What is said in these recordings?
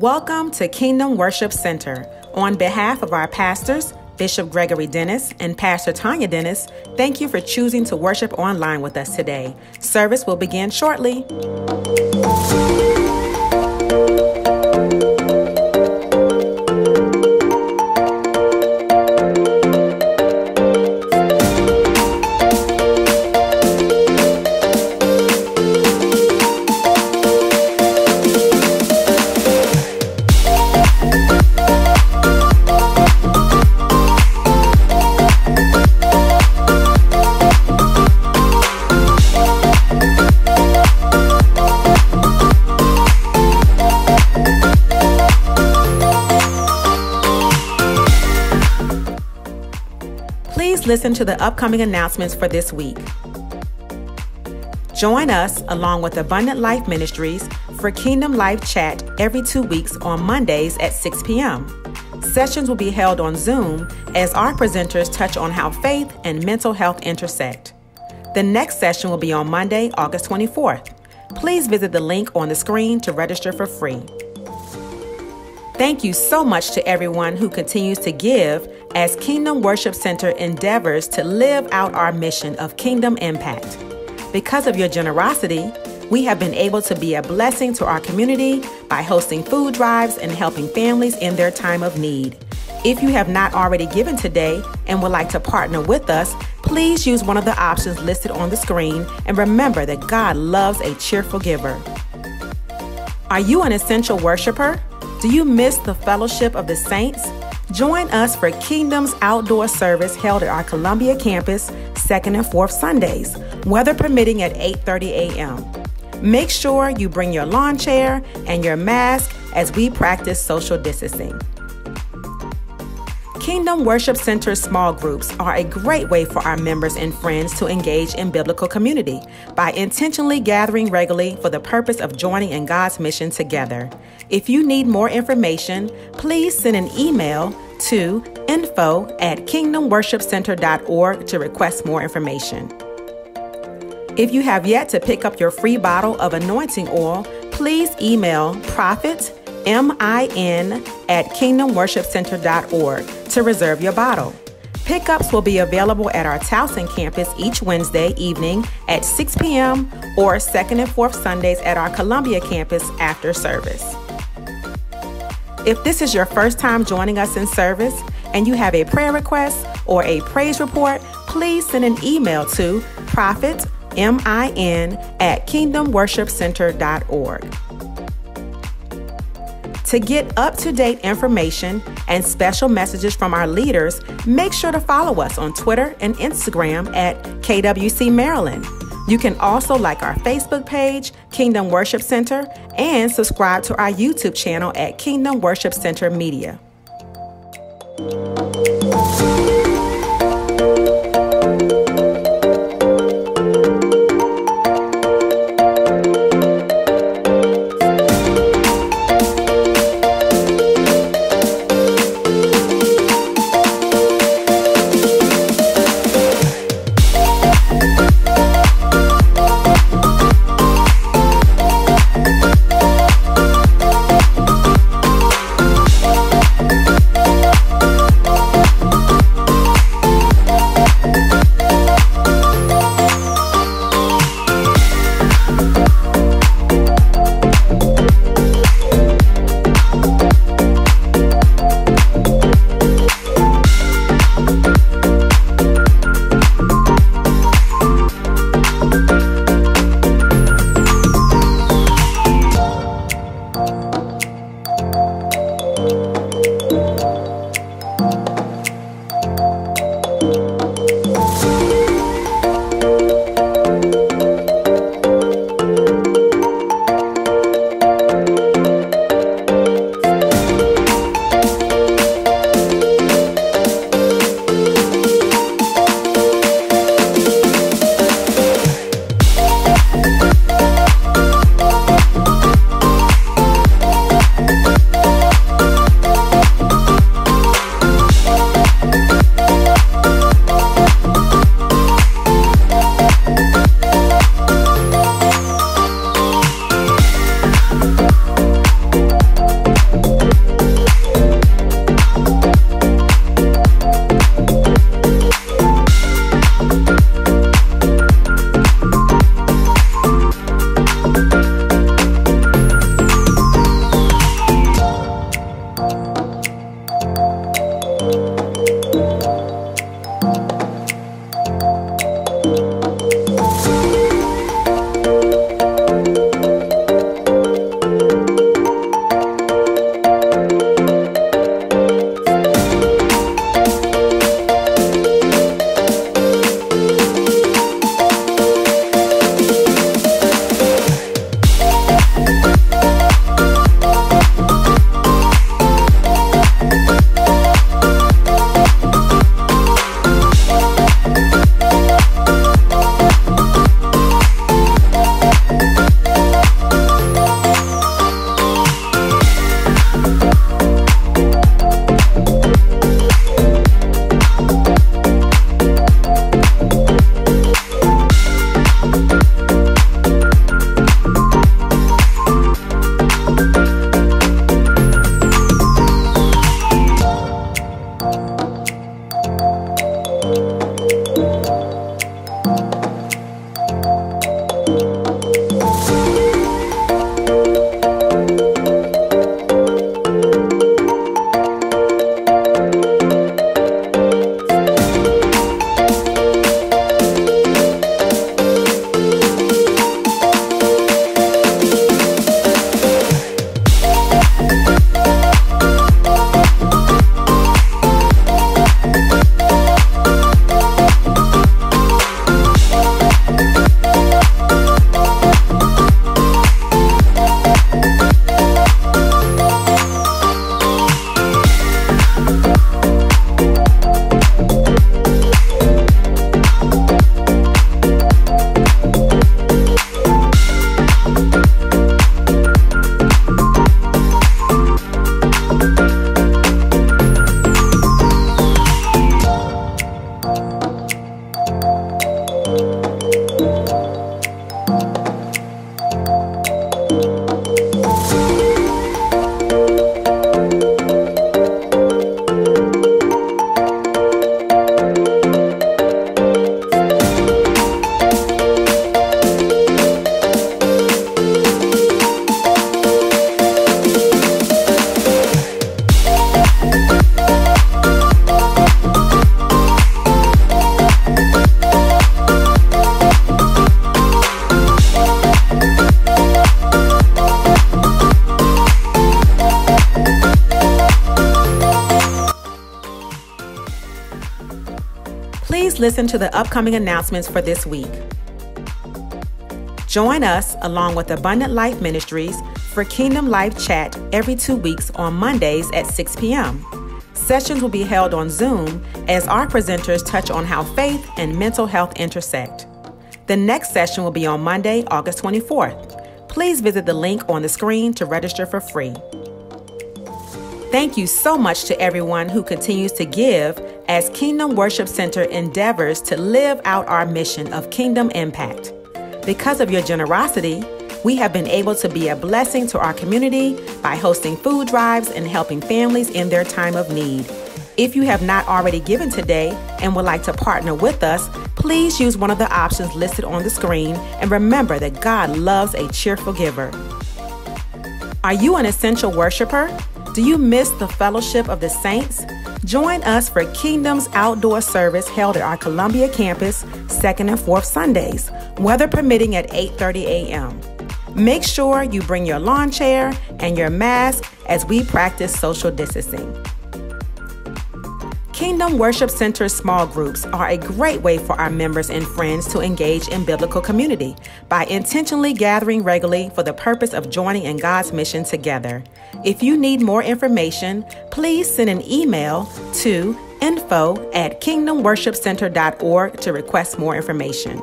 Welcome to Kingdom Worship Center. On behalf of our pastors, Bishop Gregory Dennis and Pastor Tanya Dennis, thank you for choosing to worship online with us today. Service will begin shortly. To the upcoming announcements for this week. Join us, along with Abundant Life Ministries, for Kingdom Life Chat every two weeks on Mondays at 6 p.m. Sessions will be held on Zoom as our presenters touch on how faith and mental health intersect. The next session will be on Monday, August 24th. Please visit the link on the screen to register for free. Thank you so much to everyone who continues to give as Kingdom Worship Center endeavors to live out our mission of kingdom impact. Because of your generosity, we have been able to be a blessing to our community by hosting food drives and helping families in their time of need. If you have not already given today and would like to partner with us, please use one of the options listed on the screen and remember that God loves a cheerful giver. Are you an essential worshiper? Do you miss the fellowship of the saints? Join us for Kingdom's outdoor service held at our Columbia campus second and fourth Sundays, weather permitting at 8:30 a.m. Make sure you bring your lawn chair and your mask as we practice social distancing. Kingdom Worship Center small groups are a great way for our members and friends to engage in biblical community by intentionally gathering regularly for the purpose of joining in God's mission together. If you need more information, please send an email to info at kingdomworshipcenter.org to request more information. If you have yet to pick up your free bottle of anointing oil, please email prophet min at kingdomworshipcenter.org to reserve your bottle. Pickups will be available at our Towson campus each Wednesday evening at 6 p.m. or second and fourth Sundays at our Columbia campus after service. If this is your first time joining us in service and you have a prayer request or a praise report, please send an email to prophet min at kingdomworshipcenter.org. To get up to date information and special messages from our leaders, make sure to follow us on Twitter and Instagram at KWC Maryland. You can also like our Facebook page, Kingdom Worship Center, and subscribe to our YouTube channel at Kingdom Worship Center Media. Listen to the upcoming announcements for this week. Join us, along with Abundant Life Ministries, for Kingdom Life Chat every two weeks on Mondays at 6 p.m. Sessions will be held on Zoom as our presenters touch on how faith and mental health intersect. The next session will be on Monday, August 24th. Please visit the link on the screen to register for free. Thank you so much to everyone who continues to give as Kingdom Worship Center endeavors to live out our mission of kingdom impact. Because of your generosity, we have been able to be a blessing to our community by hosting food drives and helping families in their time of need. If you have not already given today and would like to partner with us, please use one of the options listed on the screen and remember that God loves a cheerful giver. Are you an essential worshiper? Do you miss the fellowship of the saints? Join us for Kingdom's outdoor service held at our Columbia campus, second and fourth Sundays, weather permitting at 8:30 a.m. Make sure you bring your lawn chair and your mask as we practice social distancing. Kingdom Worship Center small groups are a great way for our members and friends to engage in biblical community by intentionally gathering regularly for the purpose of joining in God's mission together. If you need more information, please send an email to info at kingdomworshipcenter.org to request more information.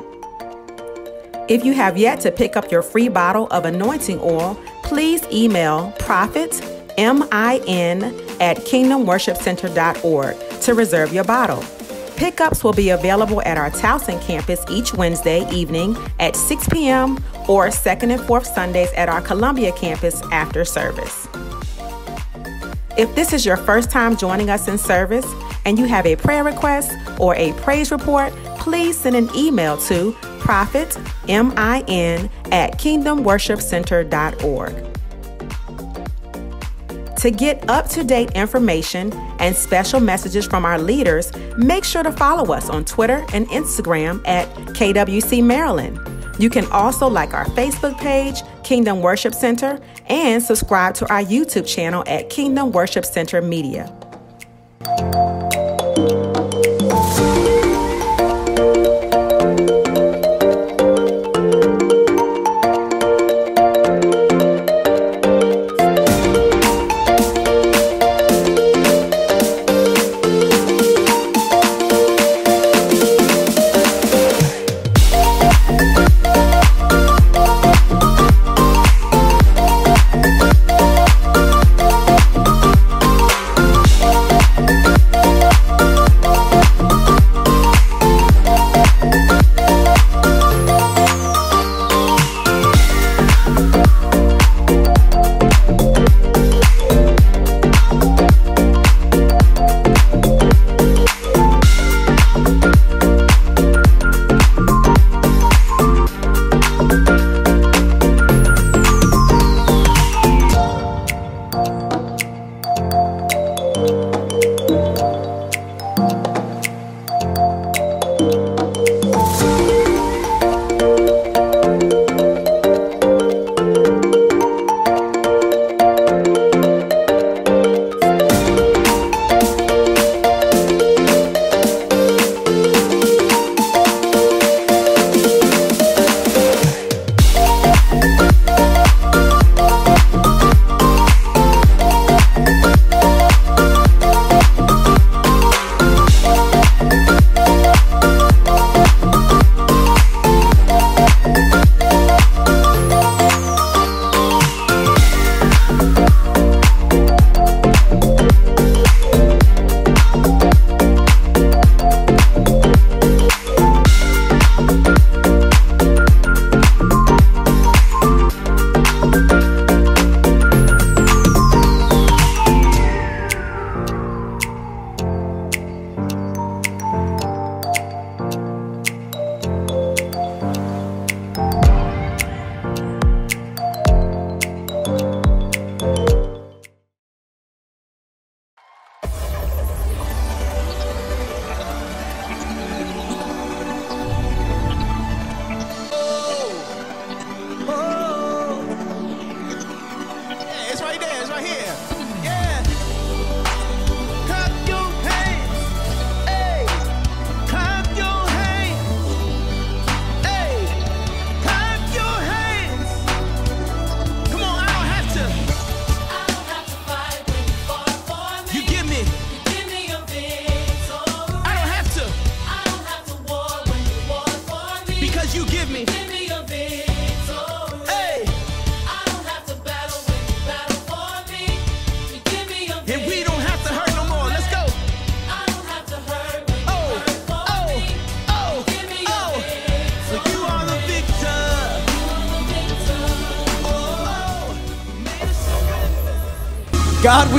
If you have yet to pick up your free bottle of anointing oil, please email prophet, M-I-N, at kingdomworshipcenter.org to reserve your bottle. Pickups will be available at our Towson campus each Wednesday evening at 6 p.m. or second and fourth Sundays at our Columbia campus after service. If this is your first time joining us in service and you have a prayer request or a praise report, please send an email to prophet, M-I-N, at kingdomworshipcenter.org. To get up to date information and special messages from our leaders, make sure to follow us on Twitter and Instagram at KWC Maryland. You can also like our Facebook page, Kingdom Worship Center, and subscribe to our YouTube channel at Kingdom Worship Center Media.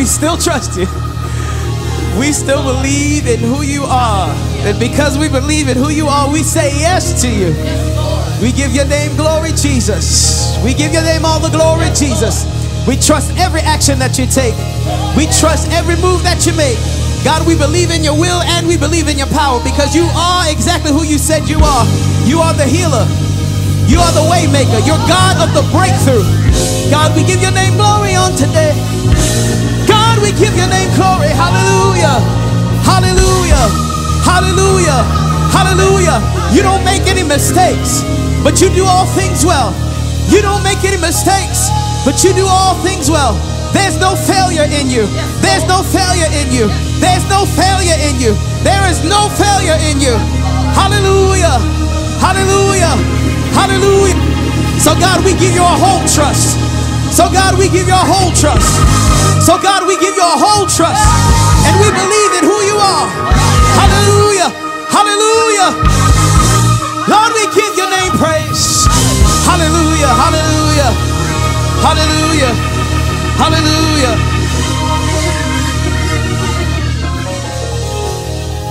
Still trust you. We still believe in who you are. And because we believe in who you are, we say yes to you. We give your name glory, Jesus. We give your name all the glory, Jesus. We trust every action that you take. We trust every move that you make. God, we believe in your will and we believe in your power because you are exactly who you said you are. You are the healer. You are the waymaker. You're God of the breakthrough. God, we give your name glory on today. We give your name glory. Hallelujah. Hallelujah. Hallelujah. Hallelujah. You don't make any mistakes, but you do all things well. You don't make any mistakes, but you do all things well. There's no failure in you. There's no failure in you. There's no failure in you. There is no failure in you. Hallelujah. Hallelujah. Hallelujah. So, God, we give you our whole trust. So, God, we give you our whole trust. So, God, we give you our whole trust. And we believe in who you are. Hallelujah. Hallelujah. Lord, we give your name praise. Hallelujah. Hallelujah. Hallelujah. Hallelujah.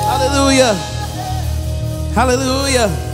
Hallelujah. Hallelujah.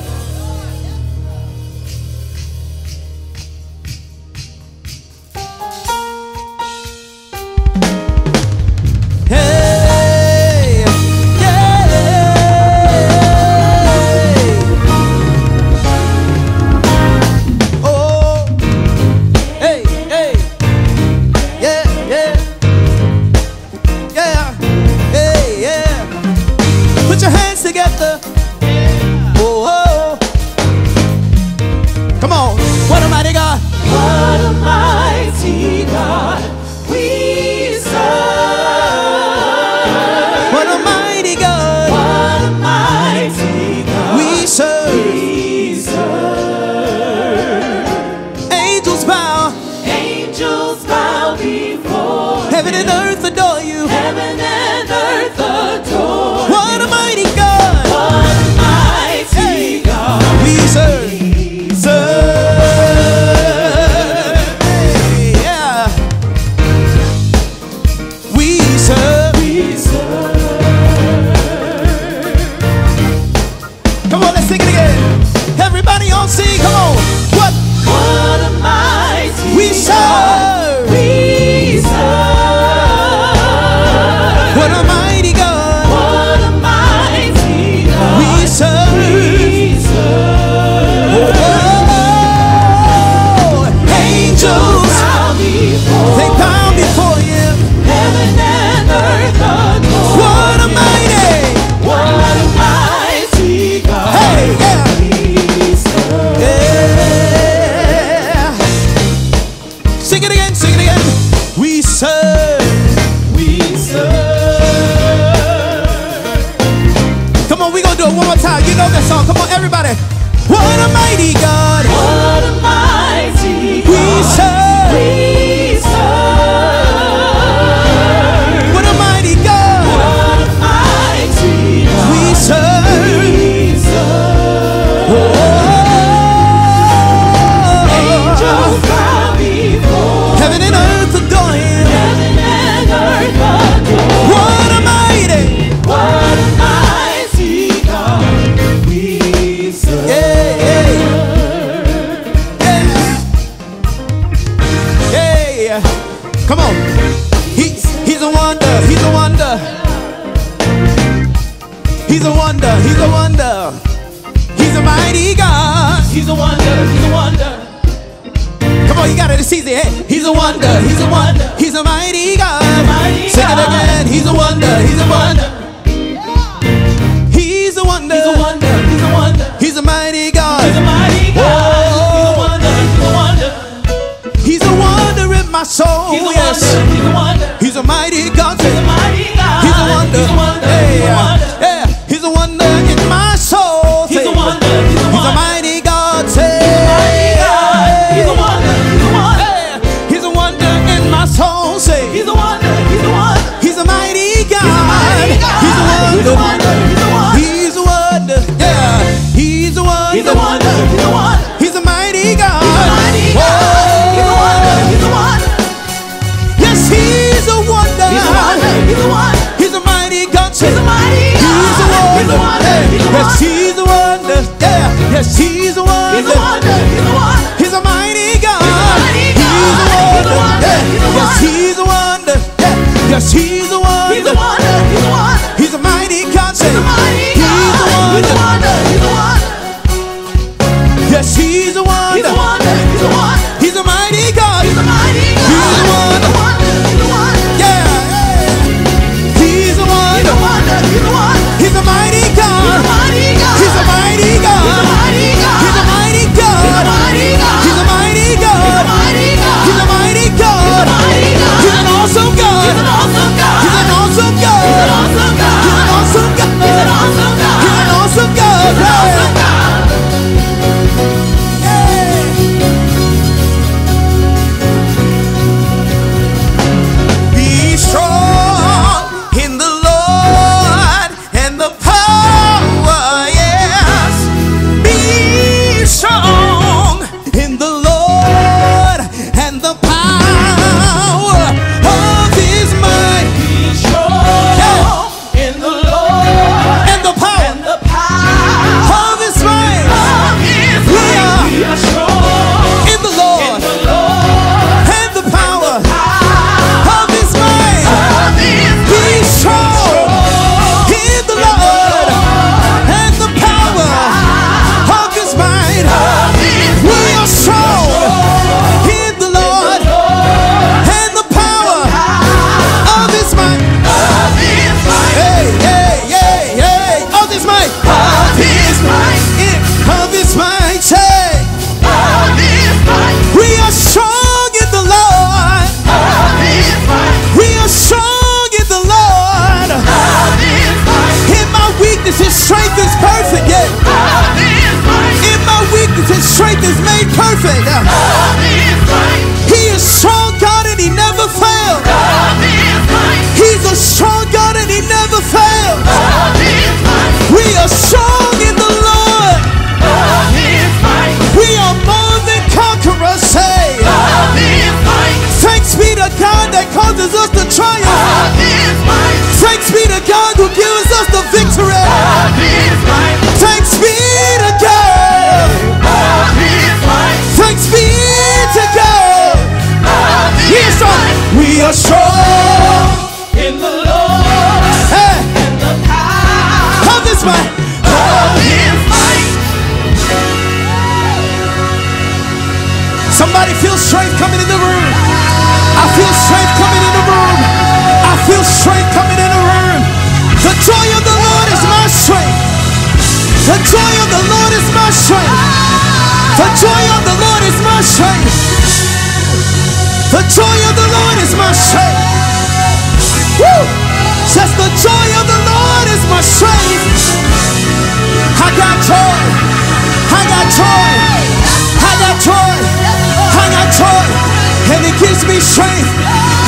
gives me strength.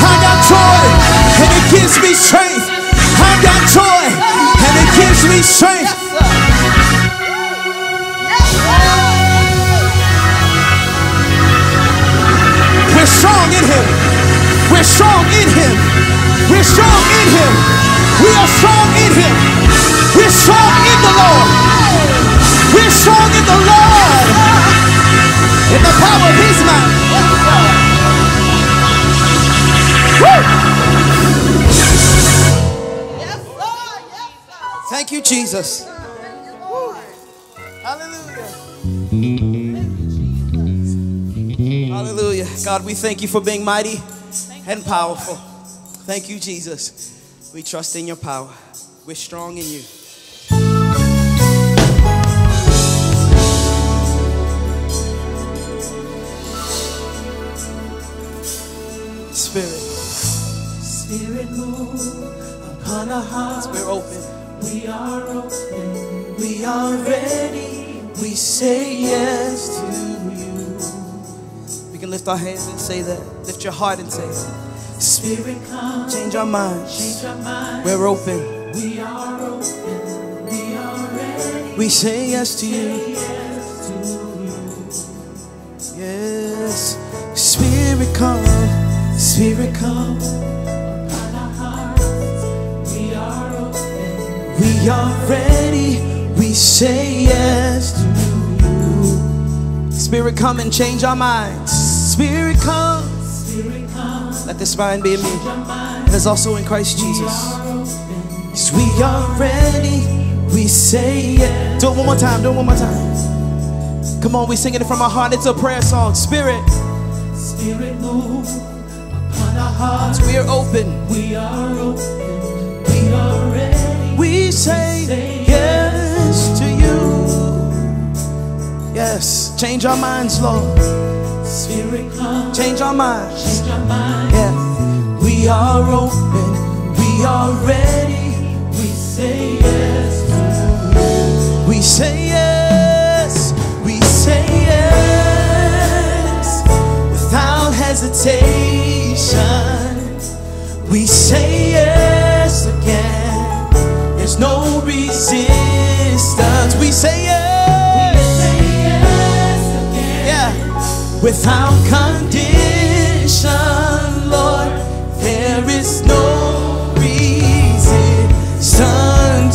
I got joy, and it gives me strength. I got joy, and it gives me strength. We're strong in Him. We're strong in Him. We're strong in Him. Jesus. Hallelujah. Hallelujah. God, we thank you for being mighty and powerful. Thank you, Jesus. We trust in your power. We're strong in you. Spirit. Spirit move upon our hearts. We're open. We are open, we are ready, we say yes to you. We can lift our hands and say that. Lift your heart and say that. Spirit, come. Change our minds. Change our minds. We're open. We are open, we are ready. We say yes to you. Yes, Spirit, come. Spirit, come. We are ready. We say yes to you. Spirit, come and change our minds. Spirit, come. Let this mind be in me. And is also in Christ Jesus. Yes, we are ready. We say yes. Do it one more time. Do it one more time. Come on, we singing it from our heart. It's a prayer song. Spirit, Spirit move upon our hearts. we are open. We are open. Say yes to you. Yes, change our minds, Lord. Spirit come. Change our minds. Change our mind. Yeah, we are open. We are ready. We say yes to We say yes. We say yes without hesitation. We say without condition, Lord, there is no resistance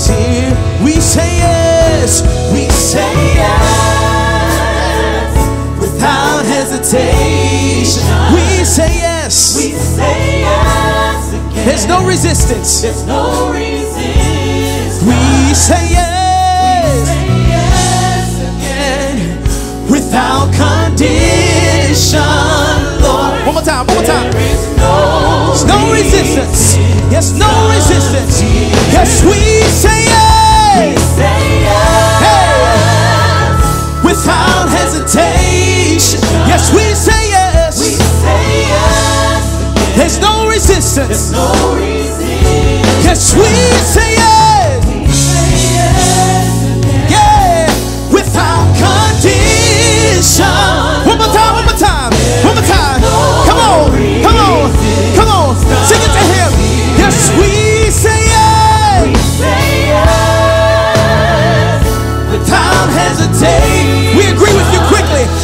here. We say yes, we say yes, without hesitation. We say yes, We say yes again. there's no resistance. There's no resistance. We say yes. Condition, Lord. One more time, one more time. There is no There's no resistance. Yes, no resistance. Yes, we say yes. We say yes. Hey. Without hesitation. Yes, we say yes. We say yes. There's no resistance. No resistance. Yes, we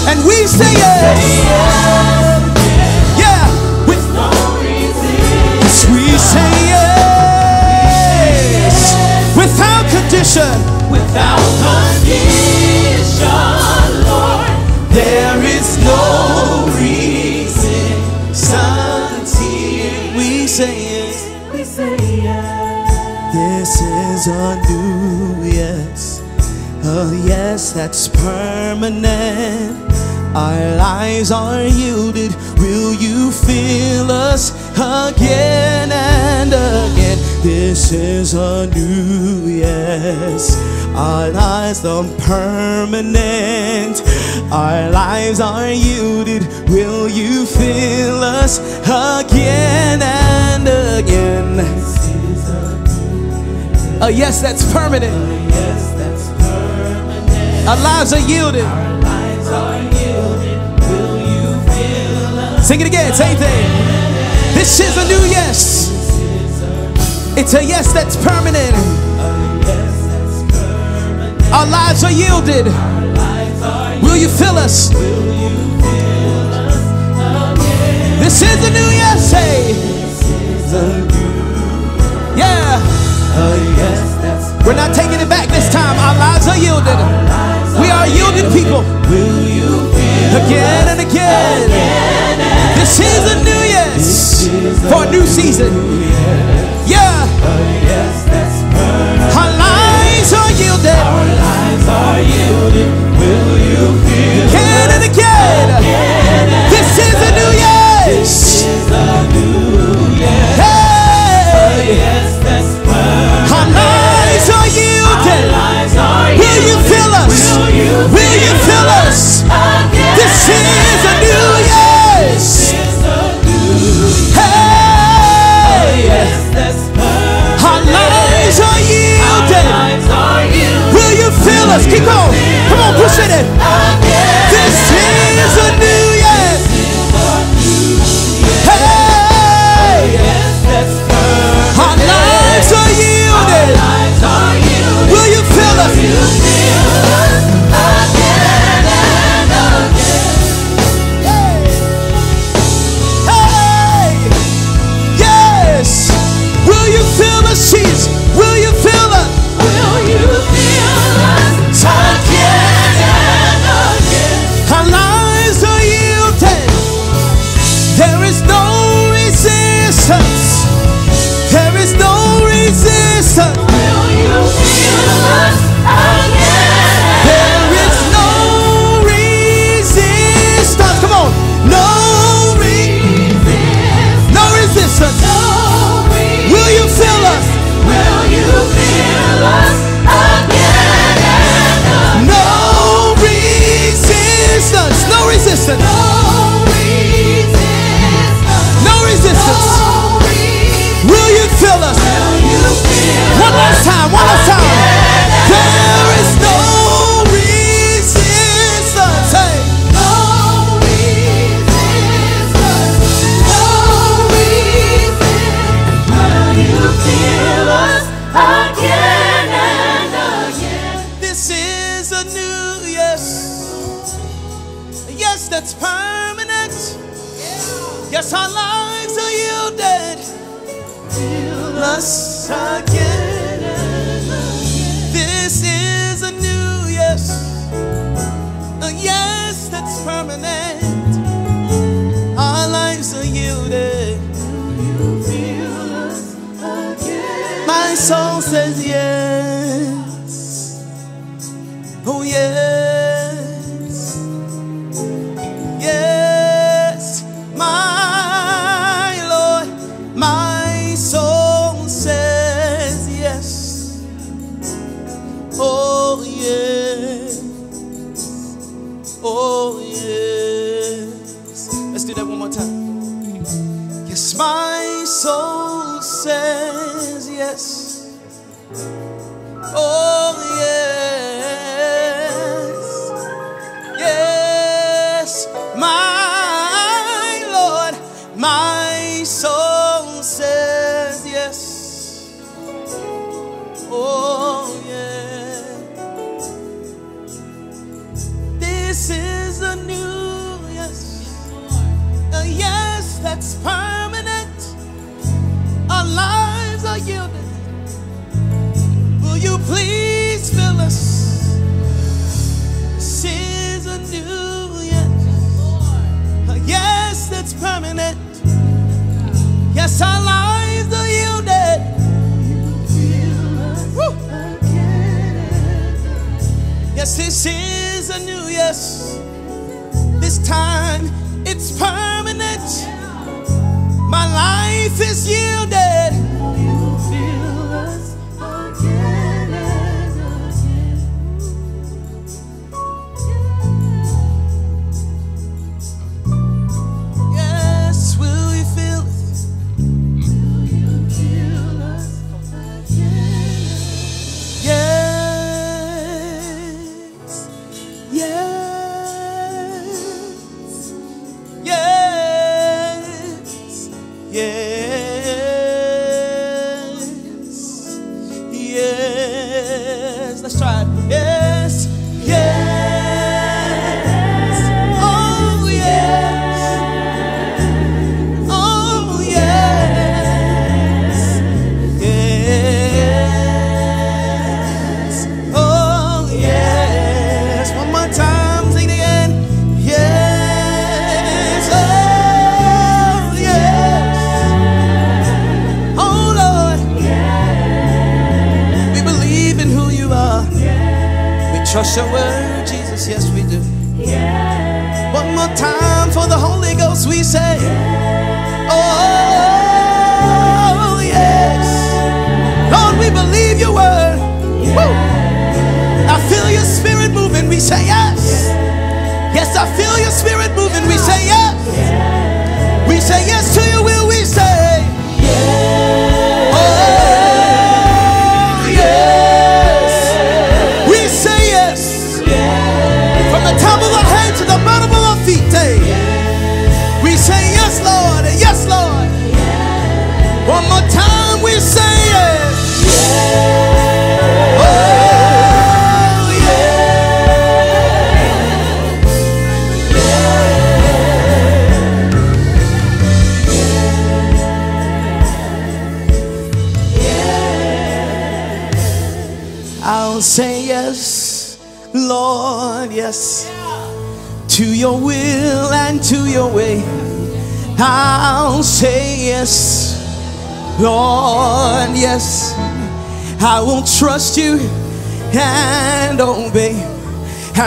and we say yes. That's permanent. Our lives are yielded. Will you fill us again and again? This is a new yes. Our lives are permanent. Our lives are yielded. Will you fill us again and again? A yes that's permanent. Our lives are yielded. Lives are yielded. Sing it again, same thing. This is a new yes. It's a yes that's permanent. Our lives are yielded. Will you fill us? This is a new yes. Say, yeah. We're not taking it back this time. Our lives are yielded. We are yielded people. Will you fill Again and again. This is a new yes for a new season. Yeah. Oh, Permanent. Our lives are yielded. Lives are yielded. Will you fill Again and again. Will you fill us? This is a new yes. Our lives are yielded. Will you fill us? Keep on.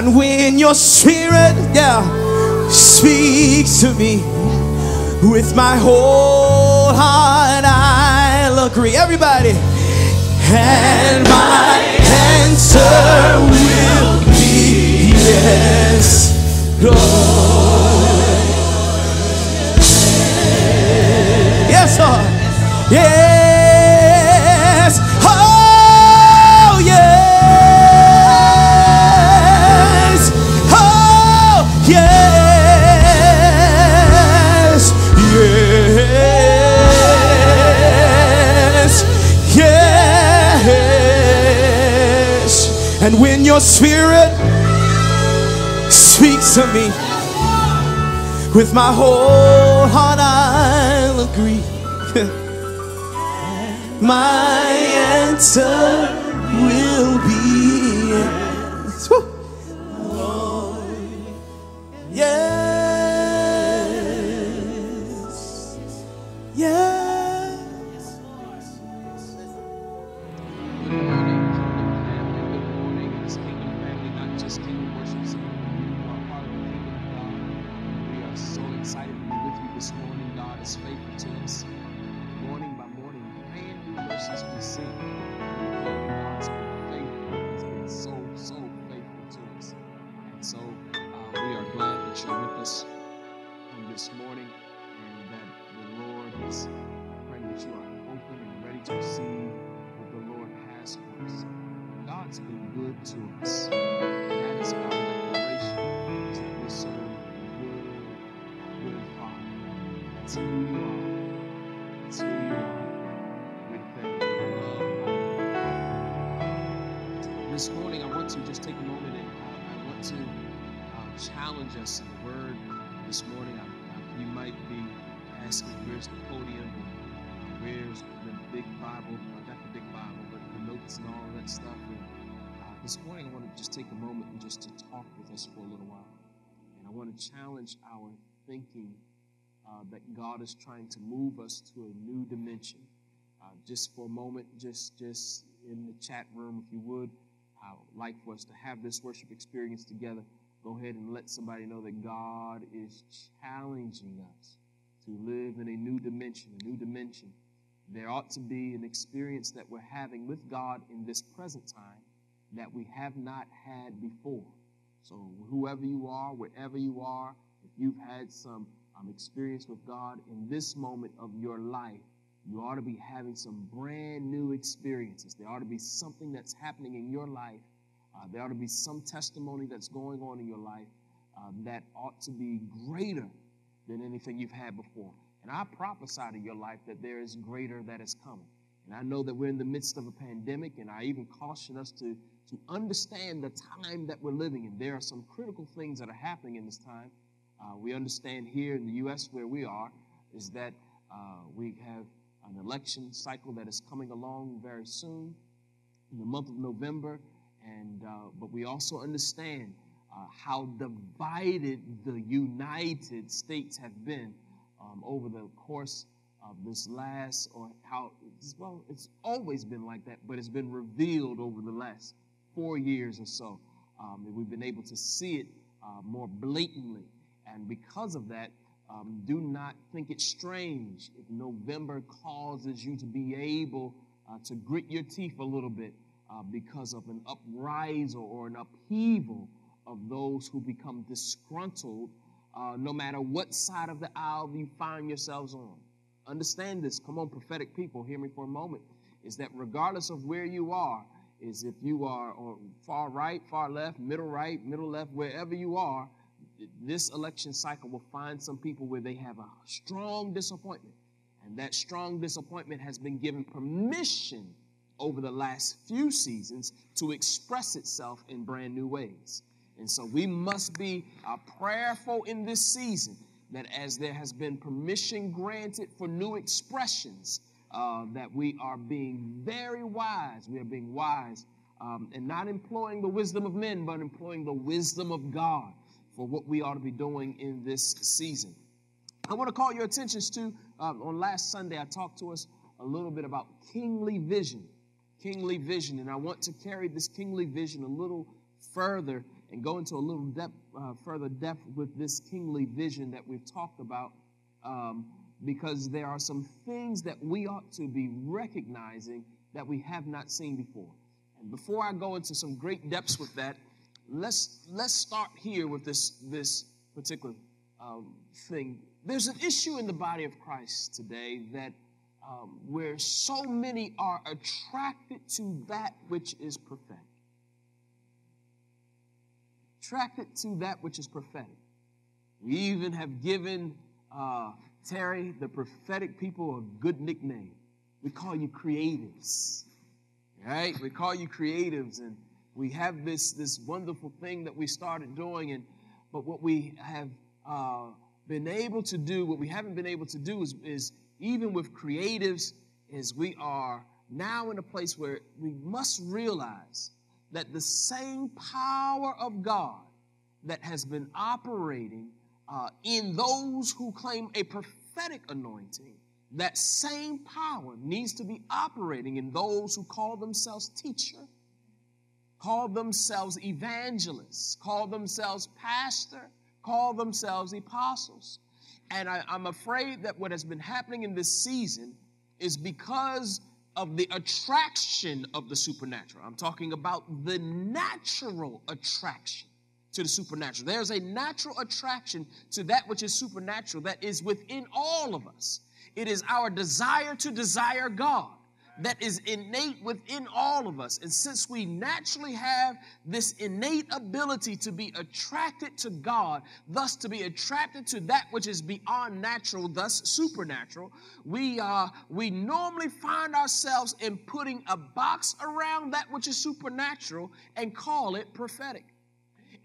And when your spirit, yeah, speaks to me with my whole heart, I'll agree. Everybody. And my answer will be yes, Lord. Yes, Lord. Yes. And when your spirit speaks to me, with my whole heart I'll agree. my answer will be challenge our thinking uh, that God is trying to move us to a new dimension. Uh, just for a moment, just just in the chat room, if you would, I would like for us to have this worship experience together. Go ahead and let somebody know that God is challenging us to live in a new dimension, a new dimension. There ought to be an experience that we're having with God in this present time that we have not had before. So, whoever you are, wherever you are, if you've had some um, experience with God in this moment of your life, you ought to be having some brand new experiences. There ought to be something that's happening in your life. Uh, there ought to be some testimony that's going on in your life uh, that ought to be greater than anything you've had before. And I prophesy to your life that there is greater that is coming. And I know that we're in the midst of a pandemic, and I even caution us to, to understand the time that we're living in. There are some critical things that are happening in this time. Uh, we understand here in the U.S. where we are is that uh, we have an election cycle that is coming along very soon in the month of November. And uh, but we also understand uh, how divided the United States have been um, over the course of this last, or how well, it's always been like that, but it's been revealed over the last four years or so. Um, and we've been able to see it uh, more blatantly. And because of that, um, do not think it strange if November causes you to be able uh, to grit your teeth a little bit uh, because of an uprisal or an upheaval of those who become disgruntled, uh, no matter what side of the aisle you find yourselves on. Understand this. Come on, prophetic people, hear me for a moment. Is that regardless of where you are, is if you are far right, far left, middle right, middle left, wherever you are, this election cycle will find some people where they have a strong disappointment. And that strong disappointment has been given permission over the last few seasons to express itself in brand new ways. And so we must be uh, prayerful in this season that as there has been permission granted for new expressions, uh, that we are being very wise. We are being wise um, and not employing the wisdom of men, but employing the wisdom of God for what we ought to be doing in this season. I want to call your attentions to, um, on last Sunday, I talked to us a little bit about kingly vision. Kingly vision. And I want to carry this kingly vision a little further and go into a little depth, uh, further depth with this kingly vision that we've talked about. Um, because there are some things that we ought to be recognizing that we have not seen before. And before I go into some great depths with that, let's let's start here with this this particular um, thing. There's an issue in the body of Christ today that um, where so many are attracted to that which is prophetic. Attracted to that which is prophetic. We even have given uh, Terry, the prophetic people, a good nickname. We call you creatives, right? We call you creatives, and we have this this wonderful thing that we started doing. And but what we have uh, been able to do, what we haven't been able to do is, is even with creatives, is we are now in a place where we must realize that the same power of God that has been operating uh, in those who claim a prophetic anointing, that same power needs to be operating in those who call themselves teacher, call themselves evangelists, call themselves pastor, call themselves apostles. And I, I'm afraid that what has been happening in this season is because of the attraction of the supernatural. I'm talking about the natural attraction to the supernatural. There's a natural attraction to that which is supernatural that is within all of us. It is our desire to desire God that is innate within all of us. And since we naturally have this innate ability to be attracted to God, thus to be attracted to that which is beyond natural, thus supernatural, we uh, we normally find ourselves in putting a box around that which is supernatural and call it prophetic.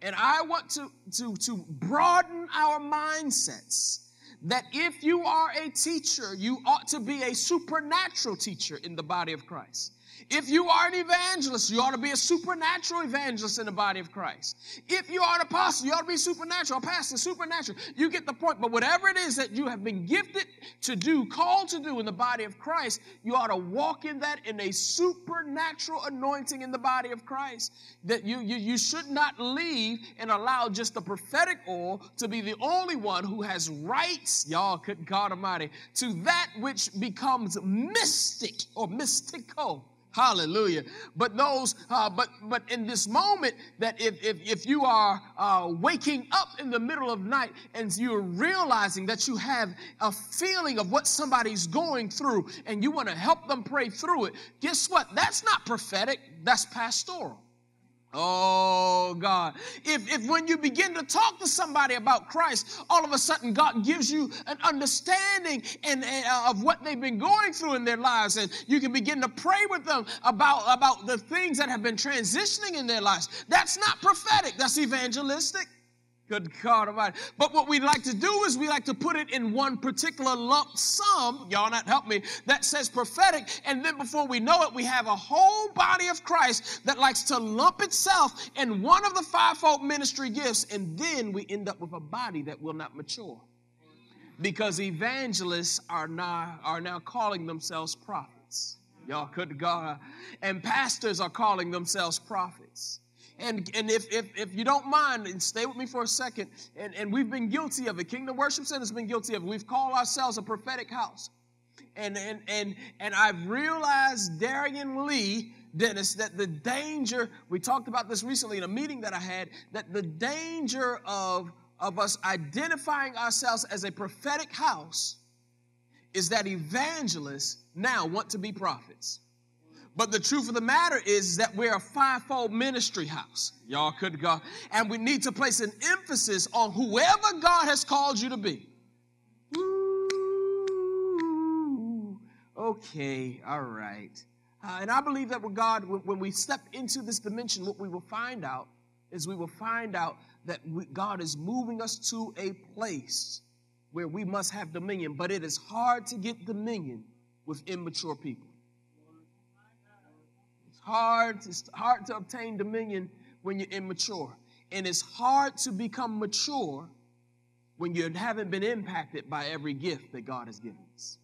And I want to, to, to broaden our mindsets that if you are a teacher, you ought to be a supernatural teacher in the body of Christ. If you are an evangelist, you ought to be a supernatural evangelist in the body of Christ. If you are an apostle, you ought to be supernatural, a pastor, supernatural. You get the point. But whatever it is that you have been gifted to do, called to do in the body of Christ, you ought to walk in that in a supernatural anointing in the body of Christ. That you, you, you should not leave and allow just the prophetic oil to be the only one who has rights, y'all, good God Almighty, to that which becomes mystic or mystical. Hallelujah. But those, uh, but but in this moment, that if if, if you are uh, waking up in the middle of night and you're realizing that you have a feeling of what somebody's going through, and you want to help them pray through it, guess what? That's not prophetic. That's pastoral. Oh God. If, if when you begin to talk to somebody about Christ, all of a sudden God gives you an understanding and, uh, of what they've been going through in their lives, and you can begin to pray with them about, about the things that have been transitioning in their lives. That's not prophetic, that's evangelistic. Good God Almighty. But what we like to do is we like to put it in one particular lump sum, y'all not help me, that says prophetic. And then before we know it, we have a whole body of Christ that likes to lump itself in one of the fivefold ministry gifts. And then we end up with a body that will not mature. Because evangelists are now, are now calling themselves prophets. Y'all, good God. And pastors are calling themselves prophets. And, and if, if, if you don't mind, and stay with me for a second, and, and we've been guilty of it. Kingdom Worship Center has been guilty of it. We've called ourselves a prophetic house. And, and, and, and I've realized, Darian Lee, Dennis, that the danger, we talked about this recently in a meeting that I had, that the danger of, of us identifying ourselves as a prophetic house is that evangelists now want to be prophets. But the truth of the matter is that we're a fivefold ministry house. Y'all could go. And we need to place an emphasis on whoever God has called you to be. Ooh, okay, all right. Uh, and I believe that with God, when, when, we step into this dimension, what we will find out is we will find out that we, God is moving us to a place where we must have dominion. But it is hard to get dominion with immature people hard, it's hard to obtain dominion when you're immature. And it's hard to become mature when you haven't been impacted by every gift that God has given us.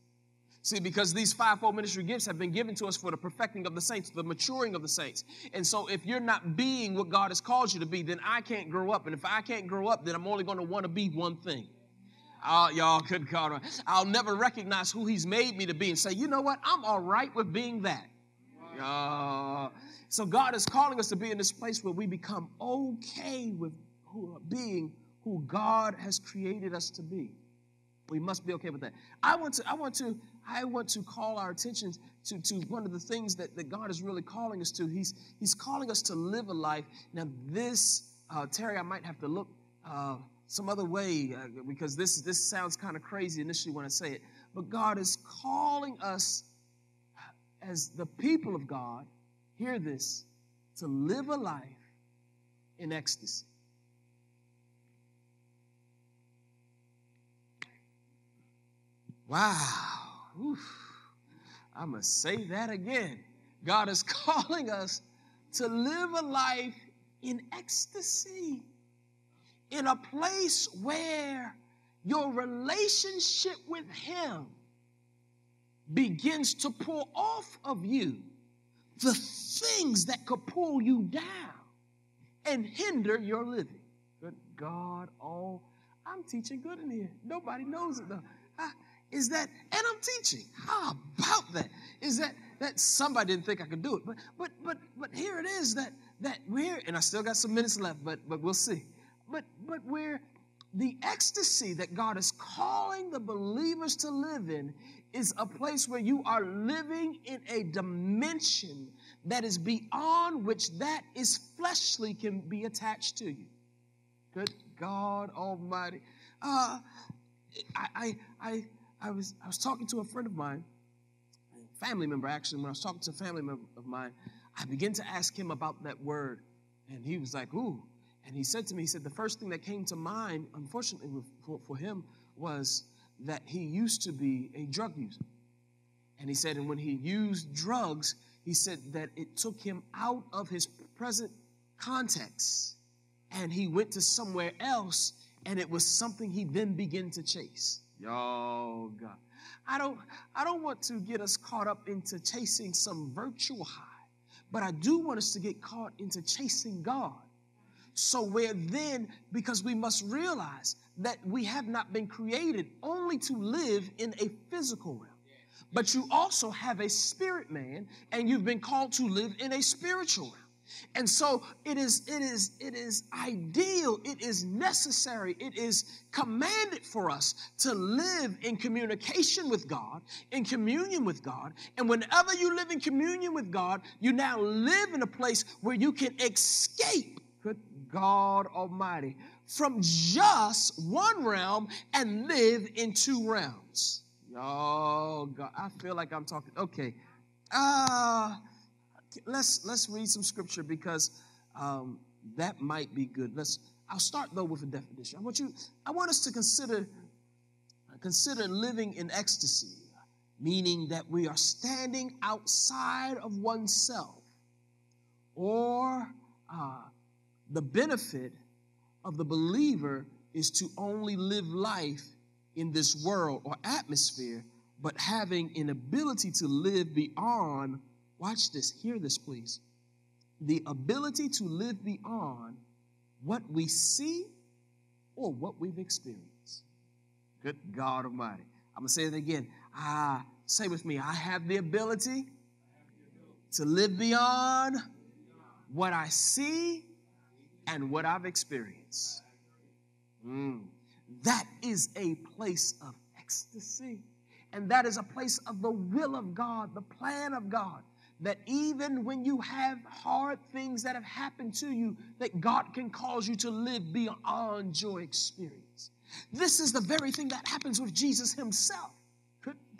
See, because these fivefold ministry gifts have been given to us for the perfecting of the saints, the maturing of the saints. And so, if you're not being what God has called you to be, then I can't grow up. And if I can't grow up, then I'm only going to want to be one thing. Uh, y'all, good God. I'll never recognize who He's made me to be and say, you know what? I'm all right with being that. Uh, so God is calling us to be in this place where we become okay with who, being who God has created us to be. We must be okay with that. I want to, I want to, I want to call our attention to, to one of the things that, that God is really calling us to. He's, he's calling us to live a life. Now, this, uh, Terry, I might have to look uh, some other way uh, because this, this sounds kind of crazy initially when I say it. But God is calling us as the people of God, hear this, to live a life in ecstasy. Wow. Oof. Going to say that again. God is calling us to live a life in ecstasy, in a place where your relationship with Him begins to pull off of you the things that could pull you down and hinder your living. Good God, oh, I'm teaching good in here. Nobody knows it though. Is that, and I'm teaching. How about that? Is that that somebody didn't think I could do it, but but but but here it is that that we're and I still got some minutes left, but but we'll see. But but we're the ecstasy that God is calling the believers to live in is a place where you are living in a dimension that is beyond which that is fleshly can be attached to you. Good God Almighty. Uh, I, I, I, I, was, I was talking to a friend of mine, a family member actually, when I was talking to a family member of mine, I began to ask him about that word. And he was like, ooh. And he said to me, he said, the first thing that came to mind, unfortunately for, for him, was that he used to be a drug user. And he said, and when he used drugs, he said that it took him out of his present context and he went to somewhere else and it was something he then began to chase. Oh God. I don't I don't want to get us caught up into chasing some virtual high, but I do want us to get caught into chasing God. So where then, because we must realize that we have not been created only to live in a physical realm, but you also have a spirit man, and you've been called to live in a spiritual realm. And so it is, it is, it is ideal, it is necessary, it is commanded for us to live in communication with God, in communion with God. And whenever you live in communion with God, you now live in a place where you can escape, God Almighty, from just one realm and live in two realms. Oh God, I feel like I'm talking. Okay. Uh let's let's read some scripture because um, that might be good. Let's. I'll start though with a definition. I want you. I want us to consider consider living in ecstasy, meaning that we are standing outside of oneself, or uh, the benefit of the believer is to only live life in this world or atmosphere, but having an ability to live beyond Watch this, hear this, please. The ability to live beyond what we see or what we've experienced. Good God Almighty. I'm going to say it again. Ah, say with me, I have the ability to live beyond what I see and what I've experienced. Mm. That is a place of ecstasy. And that is a place of the will of God, the plan of God that even when you have hard things that have happened to you, that God can cause you to live beyond your experience. This is the very thing that happens with Jesus himself.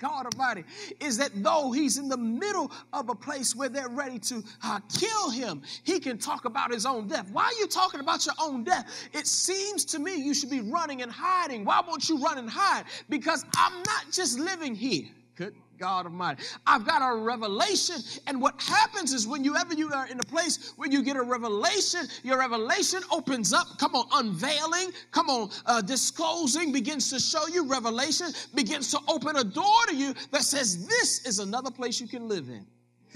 God Almighty, is that though he's in the middle of a place where they're ready to uh, kill him, he can talk about his own death. Why are you talking about your own death? It seems to me you should be running and hiding. Why won't you run and hide? Because I'm not just living here. Good God Almighty. I've got a revelation. And what happens is when you you are in a place where you get a revelation, your revelation opens up. Come on, unveiling. Come on, uh, disclosing begins to show you. Revelation begins to open a door to you that says this is another place you can live in.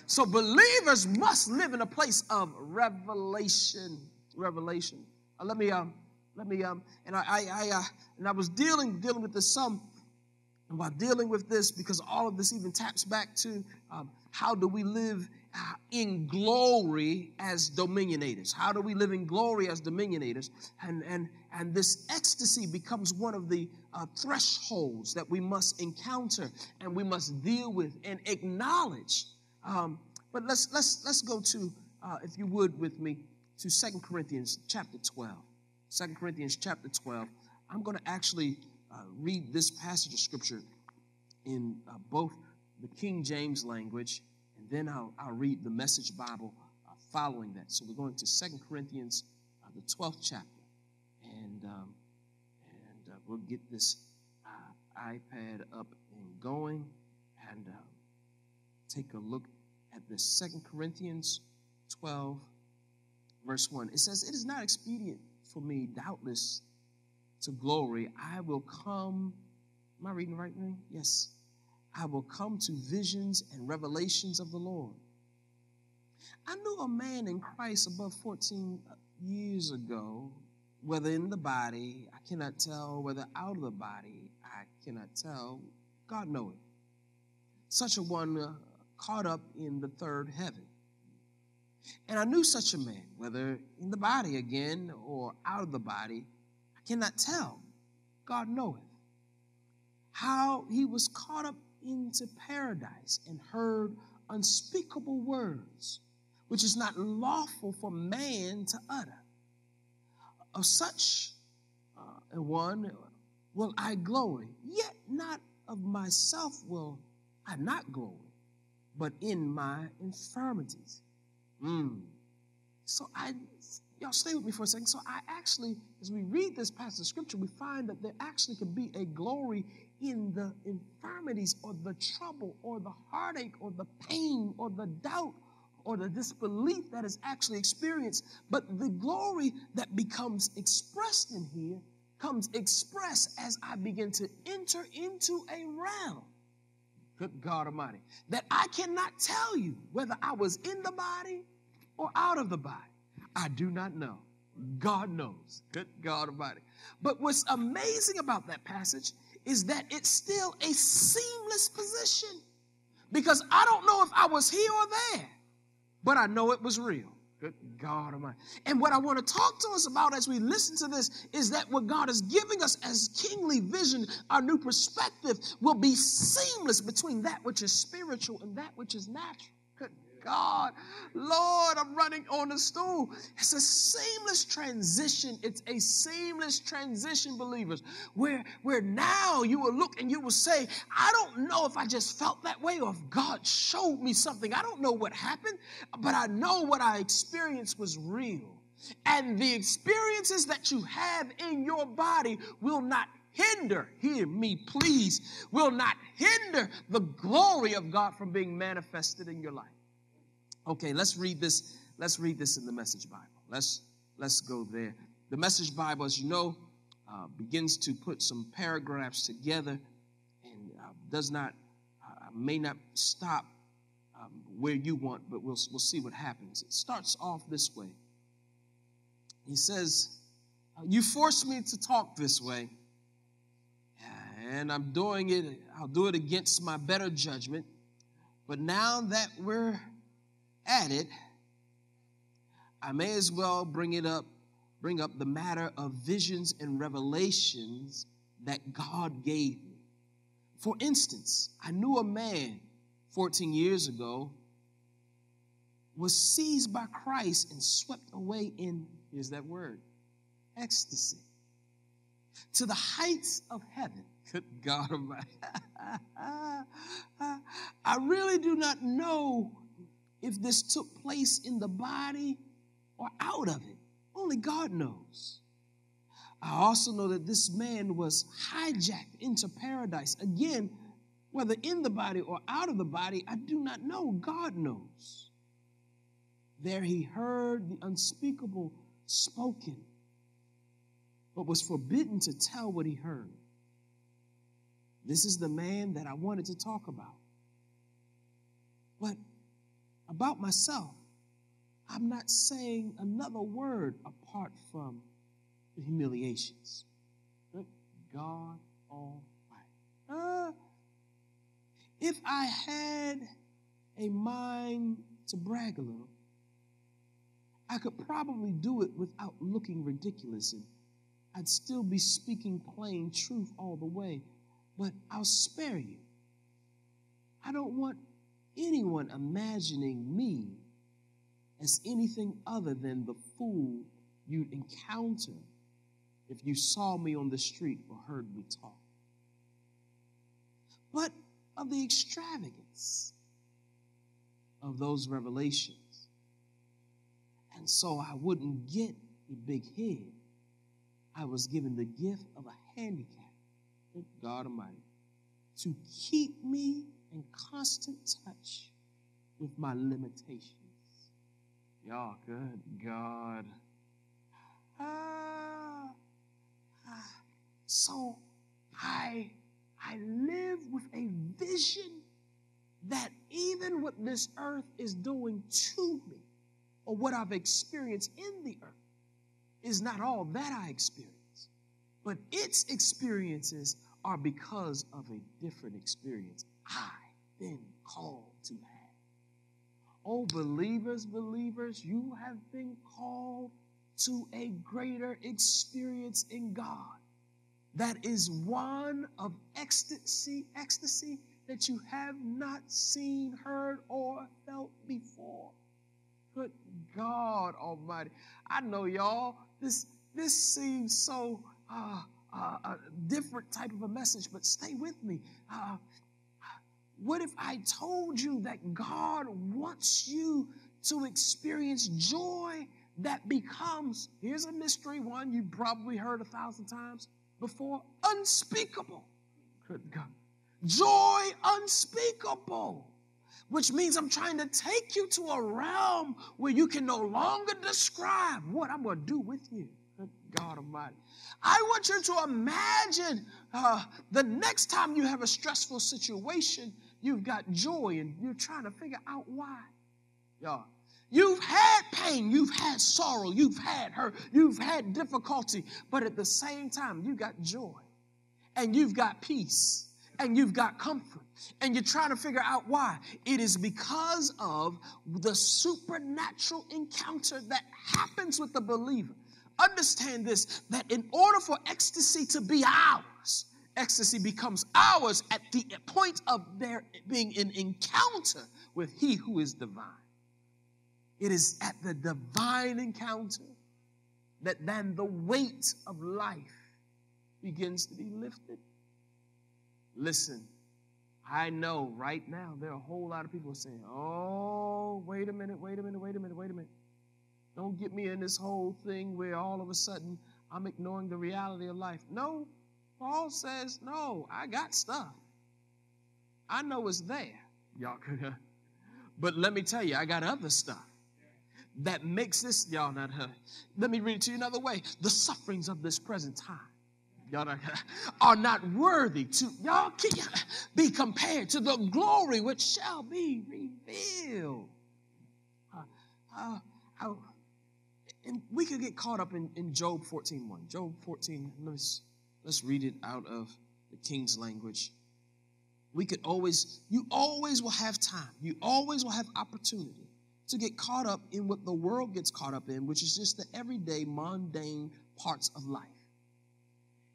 So believers must live in a place of revelation. Revelation. Uh, let me um, let me um, and I I, I uh, and I was dealing dealing with this some and while dealing with this, because all of this even taps back to um, how do we live uh, in glory as dominionators? How do we live in glory as dominionators? And, and, and this ecstasy becomes one of the uh, thresholds that we must encounter and we must deal with and acknowledge. Um, but let's, let's, let's go to, uh, if you would with me, to Second Corinthians chapter 12. 2 Corinthians chapter 12. I'm going to actually uh, read this passage of scripture in uh, both the King James language, and then I'll, I'll read the Message Bible uh, following that. So we're going to Second Corinthians, uh, the 12th chapter, and, um, and uh, we'll get this. IPad up and going and take a look at this Second Corinthians 12, verse 1. It says, It is not expedient for me, doubtless, to glory. I will come. Am I reading right thing? Yes. I will come to visions and revelations of the Lord. I knew a man in Christ above 14 years ago, whether in the body, I cannot tell, whether out of the body, I cannot tell. God knoweth. Such a one uh, caught up in the third heaven. And I knew such a man, whether in the body again or out of the body, cannot tell. God knoweth. How he was caught up into paradise and heard unspeakable words, which is not lawful for man to utter. Of such uh, one will I glory, yet not of myself will I not glory, but in my infirmities. Mm. So I, y'all stay with me for a second. So I actually, as we read this passage of scripture, we find that there actually can be a glory in the infirmities or the trouble or the heartache or the pain or the doubt or the disbelief that is actually experienced. But the glory that becomes expressed in here comes expressed as I begin to enter into a realm. Good God Almighty. That I cannot tell you whether I was in the body or out of the body. I do not know. God knows. Good God Almighty. But what's amazing about that passage is that it's still a seamless position. Because I don't know if I was here or there, but I know it was real. Good God Almighty. And what I want to talk to us about as we listen to this is that what God is giving us as kingly vision, our new perspective, will be seamless between that which is spiritual and that which is natural. God. Lord, I'm running on the stool. It's a seamless transition. It's a seamless transition, believers, where, where now you will look and you will say, I don't know if I just felt that way or if God showed me something. I don't know what happened, but I know what I experienced was real. And the experiences that you have in your body will not hinder, hear me please, will not hinder the glory of God from being manifested in your life. Okay, let's read this. Let's read this in the Message Bible. Let's let's go there. The Message Bible, as you know, uh, begins to put some paragraphs together, and uh, does not uh, may not stop um, where you want, but we'll we'll see what happens. It starts off this way. He says, uh, "You force me to talk this way." And I'm doing it, I'll do it against my better judgment. But now that we're at it, I may as well bring it up, bring up the matter of visions and revelations that God gave me. For instance, I knew a man 14 years ago was seized by Christ and swept away in, here's that word, ecstasy, to the heights of heaven. Good God Almighty. I really do not know if this took place in the body or out of it. Only God knows. I also know that this man was hijacked into paradise. Again, whether in the body or out of the body, I do not know. God knows. There he heard the unspeakable spoken, but was forbidden to tell what he heard. This is the man that I wanted to talk about. But about myself, I'm not saying another word apart from the humiliations. Good God Almighty. Uh, if I had a mind to brag a little, I could probably do it without looking ridiculous and I'd still be speaking plain truth all the way, but I'll spare you. I don't want anyone imagining me as anything other than the fool you'd encounter if you saw me on the street or heard me talk. But of the extravagance of those revelations. And so I wouldn't get a big head. I was given the gift of a handicap. God Almighty. to keep me in constant touch with my limitations. Y'all, good God. Ah, ah. so I I live with a vision that even what this earth is doing to me, or what I've experienced in the earth, is not all that I experience, but its experiences are because of a different experience I've been called to have. Oh, believers, believers, you have been called to a greater experience in God that is one of ecstasy, ecstasy that you have not seen, heard, or felt before. Good God Almighty. I know y'all, this this seems so uh, uh, a different type of a message, but stay with me. Uh, what if I told you that God wants you to experience joy that becomes, here's a mystery one you probably heard a thousand times before, unspeakable. Good God. Joy unspeakable, which means I'm trying to take you to a realm where you can no longer describe what I'm going to do with you. God Almighty. I want you to imagine uh, the next time you have a stressful situation, you've got joy and you're trying to figure out why. Y'all, You've had pain, you've had sorrow, you've had hurt, you've had difficulty, but at the same time, you've got joy and you've got peace and you've got comfort and you're trying to figure out why. It is because of the supernatural encounter that happens with the believer. Understand this that in order for ecstasy to be ours, ecstasy becomes ours at the point of there being an encounter with He who is divine. It is at the divine encounter that then the weight of life begins to be lifted. Listen, I know right now there are a whole lot of people saying, oh, wait a minute, wait a minute, wait a minute, wait a minute. Don't get me in this whole thing where all of a sudden I'm ignoring the reality of life. No, Paul says, no, I got stuff. I know it's there. Y'all could, but let me tell you, I got other stuff that makes this, y'all not her. Let me read it to you another way. The sufferings of this present time. Y'all not, are not worthy to y'all be compared to the glory which shall be revealed. Uh, uh, uh, and we could get caught up in, in Job 14 1. Job 14, let's, let's read it out of the king's language. We could always, you always will have time. You always will have opportunity to get caught up in what the world gets caught up in, which is just the everyday, mundane parts of life.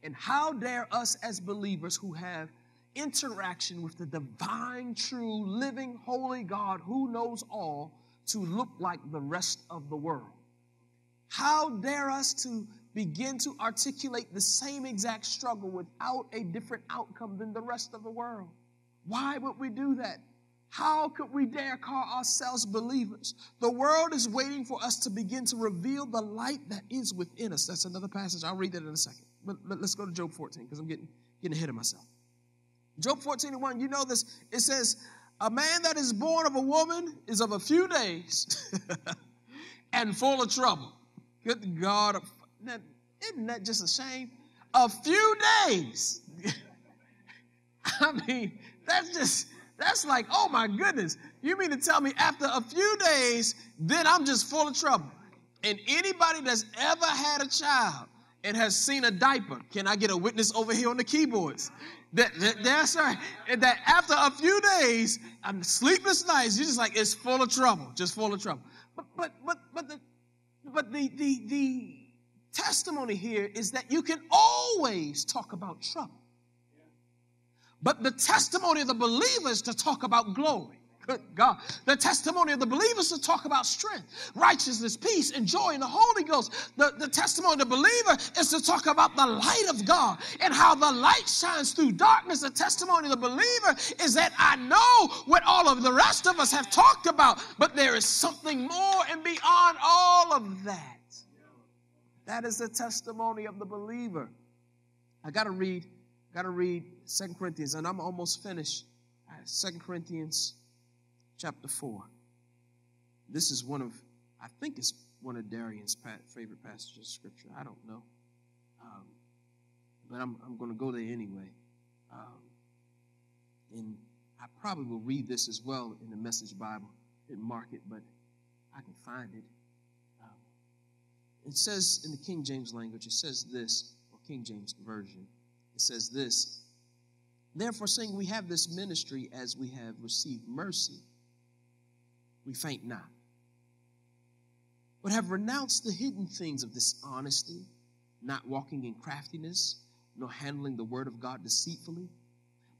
And how dare us as believers who have interaction with the divine, true, living, holy God who knows all to look like the rest of the world? How dare us to begin to articulate the same exact struggle without a different outcome than the rest of the world? Why would we do that? How could we dare call ourselves believers? The world is waiting for us to begin to reveal the light that is within us. That's another passage. I'll read that in a second. But, let's go to Job 14 because I'm getting, getting ahead of myself. Job 14 and 1, you know this. It says, A man that is born of a woman is of a few days and full of trouble. Good God. Isn't that just a shame? A few days. I mean, that's just that's like, oh my goodness. You mean to tell me after a few days, then I'm just full of trouble? And anybody that's ever had a child and has seen a diaper, can I get a witness over here on the keyboards? That, that that's right. That after a few days, I'm sleepless nights, you're just like, it's full of trouble, just full of trouble. But but but but the but the the the testimony here is that you can always talk about trouble. But the testimony of the believers to talk about glory. Good God. The testimony of the believers to talk about strength, righteousness, peace, and joy in the Holy Ghost. The, the testimony of the believer is to talk about the light of God and how the light shines through darkness. The testimony of the believer is that I know what all of the rest of us have talked about, but there is something more and beyond all of that. That is the testimony of the believer. I got to read, got to read Second Corinthians, and I'm almost finished. Second Corinthians chapter 4. This is one of, I think it's one of Darian's favorite passages of scripture. I don't know. Um, but I'm, I'm going to go there anyway. Um, and I probably will read this as well in the Message Bible. Didn't mark it, but I can find it. It says in the King James language, it says this, or King James Version, it says this Therefore, saying we have this ministry as we have received mercy, we faint not, but have renounced the hidden things of dishonesty, not walking in craftiness, nor handling the word of God deceitfully,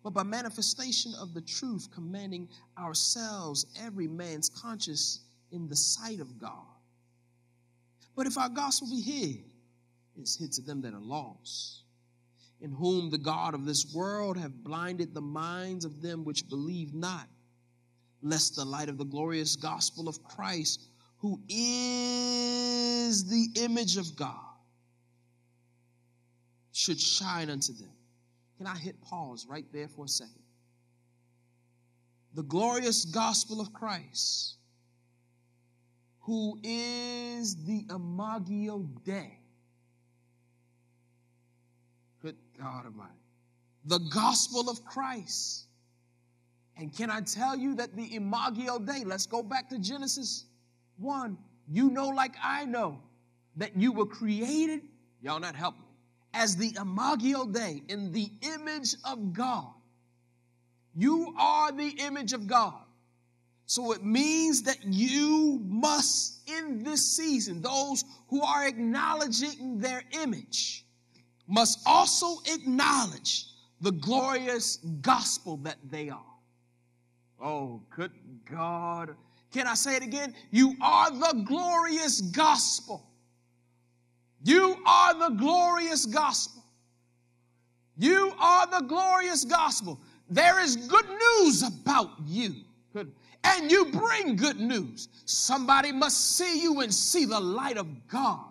but by manifestation of the truth, commanding ourselves, every man's conscience in the sight of God. But if our gospel be hid, it's hid to them that are lost, in whom the God of this world have blinded the minds of them which believe not, lest the light of the glorious gospel of Christ, who is the image of God, should shine unto them. Can I hit pause right there for a second? The glorious gospel of Christ, who is the Imago Dei. Good God Almighty. The gospel of Christ. And can I tell you that the Imago Dei, let's go back to Genesis 1. You know, like I know, that you were created, y'all not helping as the Imago Dei, in the image of God. You are the image of God. So it means that you must, in this season, those who are acknowledging their image must also acknowledge the glorious gospel that they are. Oh, good God. Can I say it again? You are the glorious gospel. You are the glorious gospel. You are the glorious gospel. There is good news about you. Good. And you bring good news. Somebody must see you and see the light of God.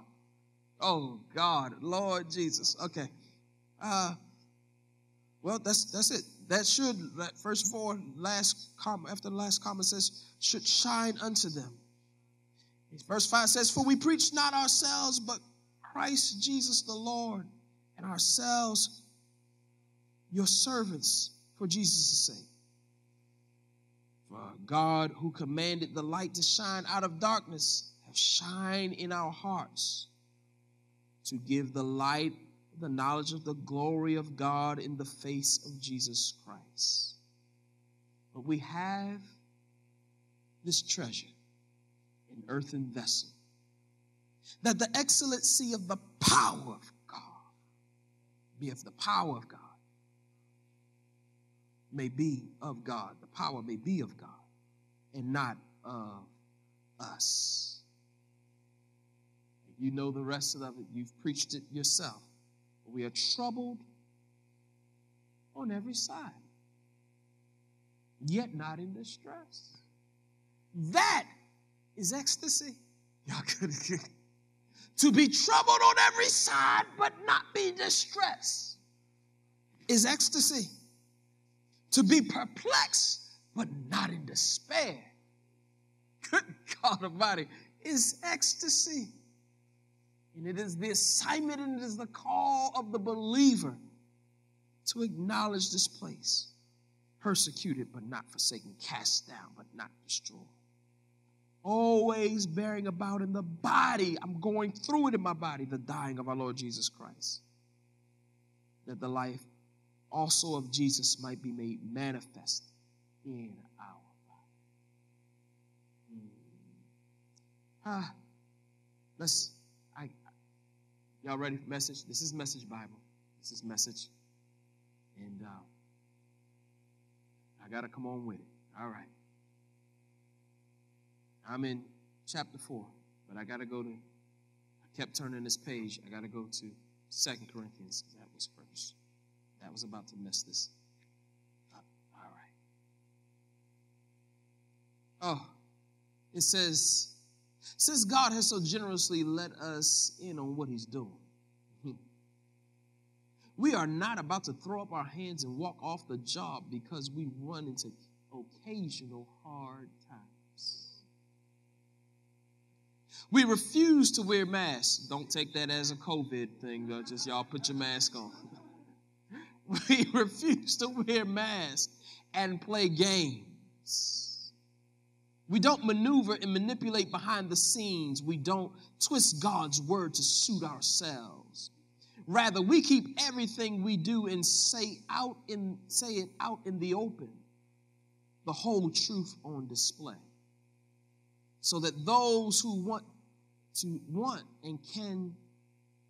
Oh God, Lord Jesus. Okay. Uh, well, that's that's it. That should that first four last comment after the last comment says should shine unto them. Verse five says, "For we preach not ourselves, but Christ Jesus the Lord, and ourselves your servants for Jesus' sake. For God, who commanded the light to shine out of darkness, have shined in our hearts to give the light the knowledge of the glory of God in the face of Jesus Christ. But we have this treasure in earthen vessel that the excellency of the power of God be of the power of God may be of God. The power may be of God and not of us. You know the rest of it. You've preached it yourself. We are troubled on every side, yet not in distress. That is ecstasy. Y'all could to be troubled on every side but not be distressed is ecstasy. To be perplexed but not in despair. Good God Almighty is ecstasy. And it is the assignment and it is the call of the believer to acknowledge this place. Persecuted but not forsaken, cast down but not destroyed always bearing about in the body, I'm going through it in my body, the dying of our Lord Jesus Christ. That the life also of Jesus might be made manifest in our body. Hmm. Ah, let's, I, y'all ready for message? This is message Bible. This is message. And uh, I got to come on with it. All right. I'm in chapter 4, but I got to go to, I kept turning this page. I got to go to Second Corinthians. That was first. That was about to miss this. All right. Oh, it says, since God has so generously let us in on what he's doing, We are not about to throw up our hands and walk off the job because we run into occasional hard times. We refuse to wear masks. Don't take that as a COVID thing. Just y'all put your mask on. We refuse to wear masks and play games. We don't maneuver and manipulate behind the scenes. We don't twist God's word to suit ourselves. Rather, we keep everything we do and say out in say it out in the open. The whole truth on display. So that those who want to want and can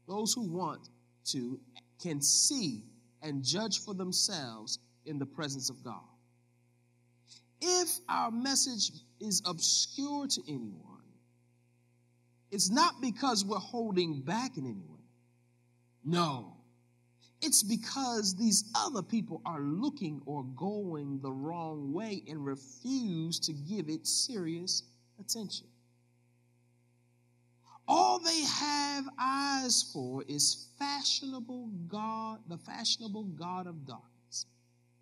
those who want to can see and judge for themselves in the presence of God. If our message is obscure to anyone, it's not because we're holding back in any way. No. It's because these other people are looking or going the wrong way and refuse to give it serious attention. All they have eyes for is fashionable God, the fashionable God of darkness.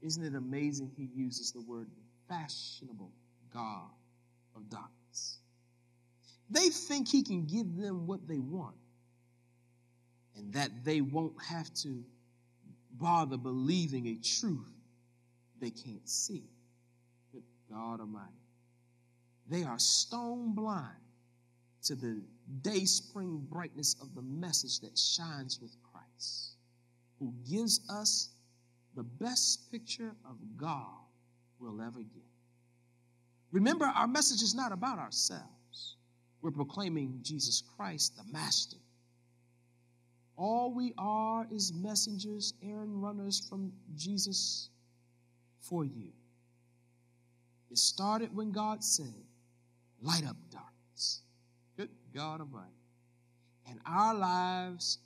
Isn't it amazing he uses the word fashionable God of darkness? They think he can give them what they want and that they won't have to bother believing a truth they can't see. God Almighty. They are stone blind to the day spring brightness of the message that shines with Christ, who gives us the best picture of God we'll ever get. Remember, our message is not about ourselves. We're proclaiming Jesus Christ, the Master. All we are is messengers, errand runners from Jesus for you. It started when God said, Light up darkness. God Almighty. And our lives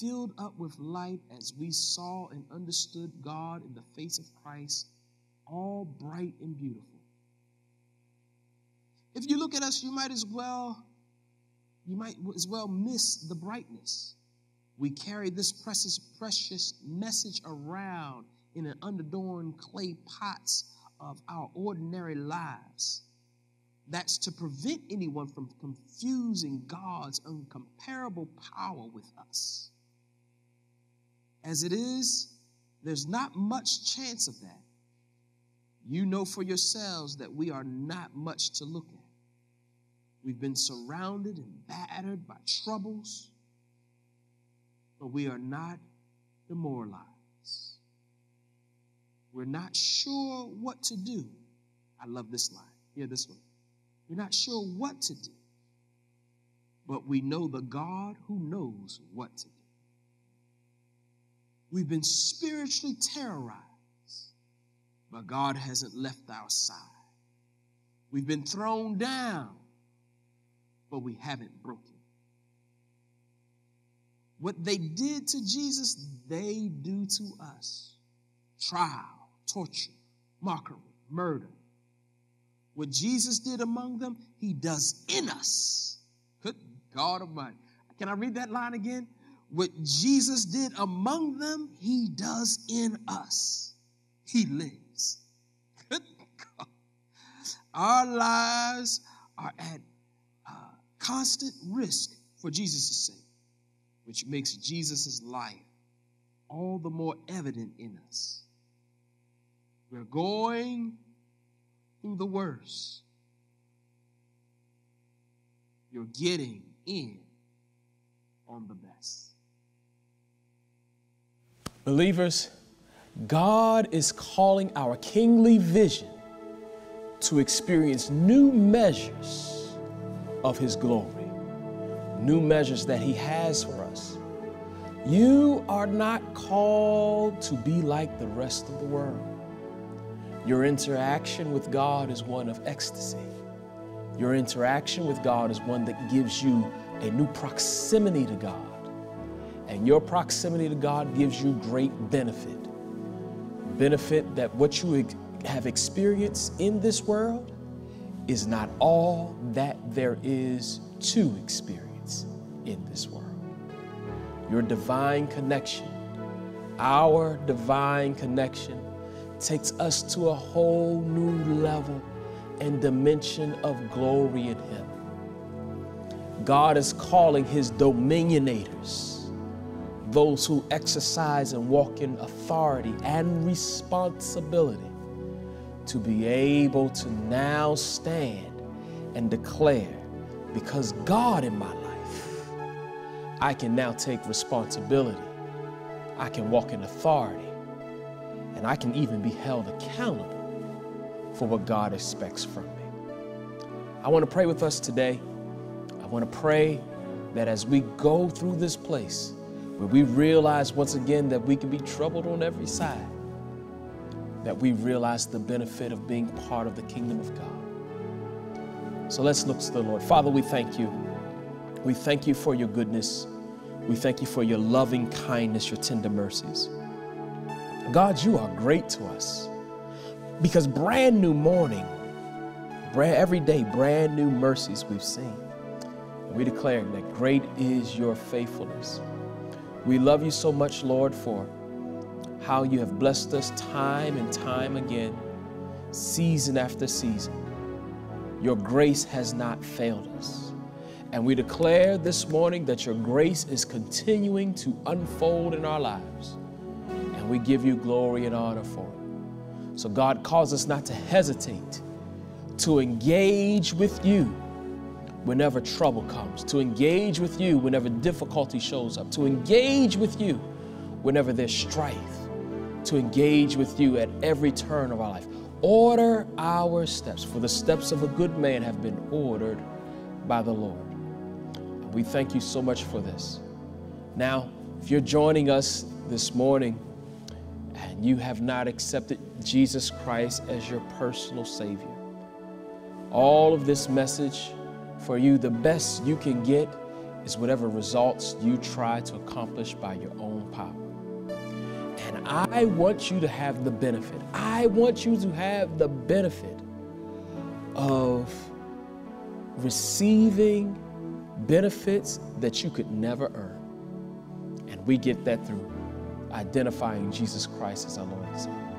filled up with light as we saw and understood God in the face of Christ, all bright and beautiful. If you look at us, you might as well you might as well miss the brightness. We carry this precious, precious message around in an unadorned clay pots of our ordinary lives. That's to prevent anyone from confusing God's uncomparable power with us. As it is, there's not much chance of that. You know for yourselves that we are not much to look at. We've been surrounded and battered by troubles, but we are not demoralized. We're not sure what to do. I love this line. Hear this one. We're not sure what to do, but we know the God who knows what to do. We've been spiritually terrorized, but God hasn't left our side. We've been thrown down, but we haven't broken. What they did to Jesus, they do to us trial, torture, mockery, murder. What Jesus did among them, he does in us. Good God Almighty. Can I read that line again? What Jesus did among them, he does in us. He lives. Good God. Our lives are at uh, constant risk for Jesus' sake, which makes Jesus' life all the more evident in us. We're going through the worst. You're getting in on the best. Believers, God is calling our kingly vision to experience new measures of His glory, new measures that He has for us. You are not called to be like the rest of the world. Your interaction with God is one of ecstasy. Your interaction with God is one that gives you a new proximity to God. And your proximity to God gives you great benefit. Benefit that what you have experienced in this world is not all that there is to experience in this world. Your divine connection, our divine connection takes us to a whole new level and dimension of glory in Him. God is calling His dominionators, those who exercise and walk in authority and responsibility, to be able to now stand and declare, because God in my life, I can now take responsibility. I can walk in authority. And I can even be held accountable for what God expects from me. I want to pray with us today. I want to pray that as we go through this place, where we realize once again that we can be troubled on every side, that we realize the benefit of being part of the kingdom of God. So let's look to the Lord. Father, we thank you. We thank you for your goodness. We thank you for your loving kindness, your tender mercies. God, you are great to us because brand new morning, brand, every day, brand new mercies we've seen. And we declare that great is your faithfulness. We love you so much, Lord, for how you have blessed us time and time again, season after season. Your grace has not failed us. And we declare this morning that your grace is continuing to unfold in our lives. And we give you glory and honor for it. So, God calls us not to hesitate, to engage with you whenever trouble comes, to engage with you whenever difficulty shows up, to engage with you whenever there's strife, to engage with you at every turn of our life. Order our steps, for the steps of a good man have been ordered by the Lord. We thank you so much for this. Now, if you're joining us this morning and you have not accepted Jesus Christ as your personal Savior, all of this message for you, the best you can get is whatever results you try to accomplish by your own power. And I want you to have the benefit. I want you to have the benefit of receiving benefits that you could never earn. And we get that through identifying Jesus Christ as our Lord and Savior.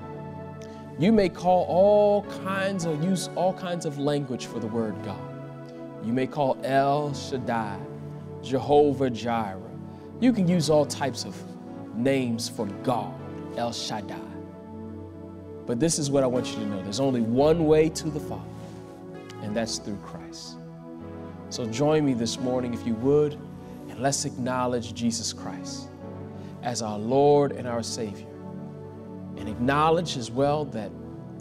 You may call all kinds of use all kinds of language for the word God. You may call El Shaddai, Jehovah Jireh. You can use all types of names for God, El Shaddai. But this is what I want you to know there's only one way to the Father, and that's through Christ. So join me this morning, if you would, and let's acknowledge Jesus Christ as our Lord and our Savior. And acknowledge as well that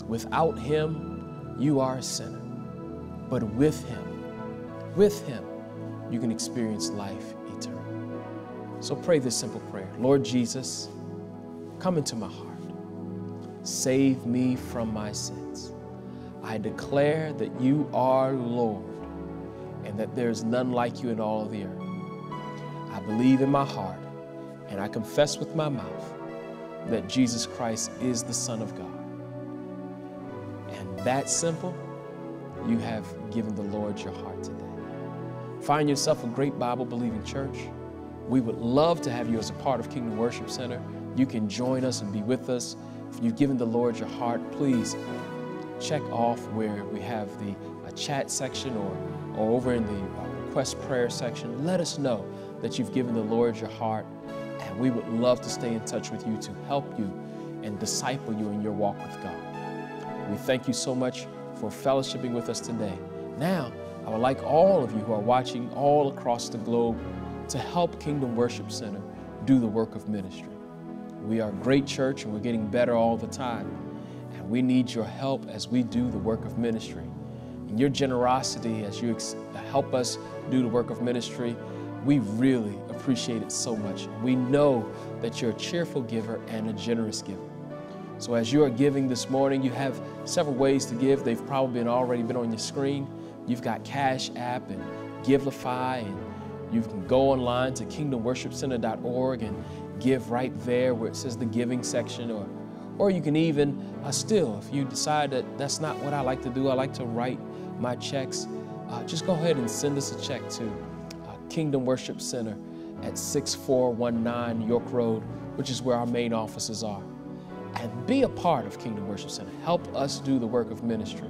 without Him, you are a sinner. But with Him, with Him, you can experience life eternal. So pray this simple prayer Lord Jesus, come into my heart. Save me from my sins. I declare that you are Lord and that there is none like you in all of the earth. I believe in my heart and I confess with my mouth that Jesus Christ is the Son of God. And that simple, you have given the Lord your heart today. Find yourself a great Bible believing church. We would love to have you as a part of Kingdom Worship Center. You can join us and be with us. If you've given the Lord your heart, please check off where we have the chat section or, or over in the uh, request prayer section. Let us know that you've given the Lord your heart, and we would love to stay in touch with you to help you and disciple you in your walk with God. We thank you so much for fellowshipping with us today. Now, I would like all of you who are watching all across the globe to help Kingdom Worship Center do the work of ministry. We are a great church and we're getting better all the time. And we need your help as we do the work of ministry. And your generosity as you help us do the work of ministry, we really appreciate it so much. We know that you're a cheerful giver and a generous giver. So as you are giving this morning, you have several ways to give. They've probably been already been on your screen. You've got Cash App and Givelify, and you can go online to kingdomworshipcenter.org and give right there where it says the giving section, or or you can even uh, still, if you decide that that's not what I like to do, I like to write my checks. Uh, just go ahead and send us a check to uh, Kingdom Worship Center, at 6419 York Road, which is where our main offices are. And be a part of Kingdom Worship Center. Help us do the work of ministry.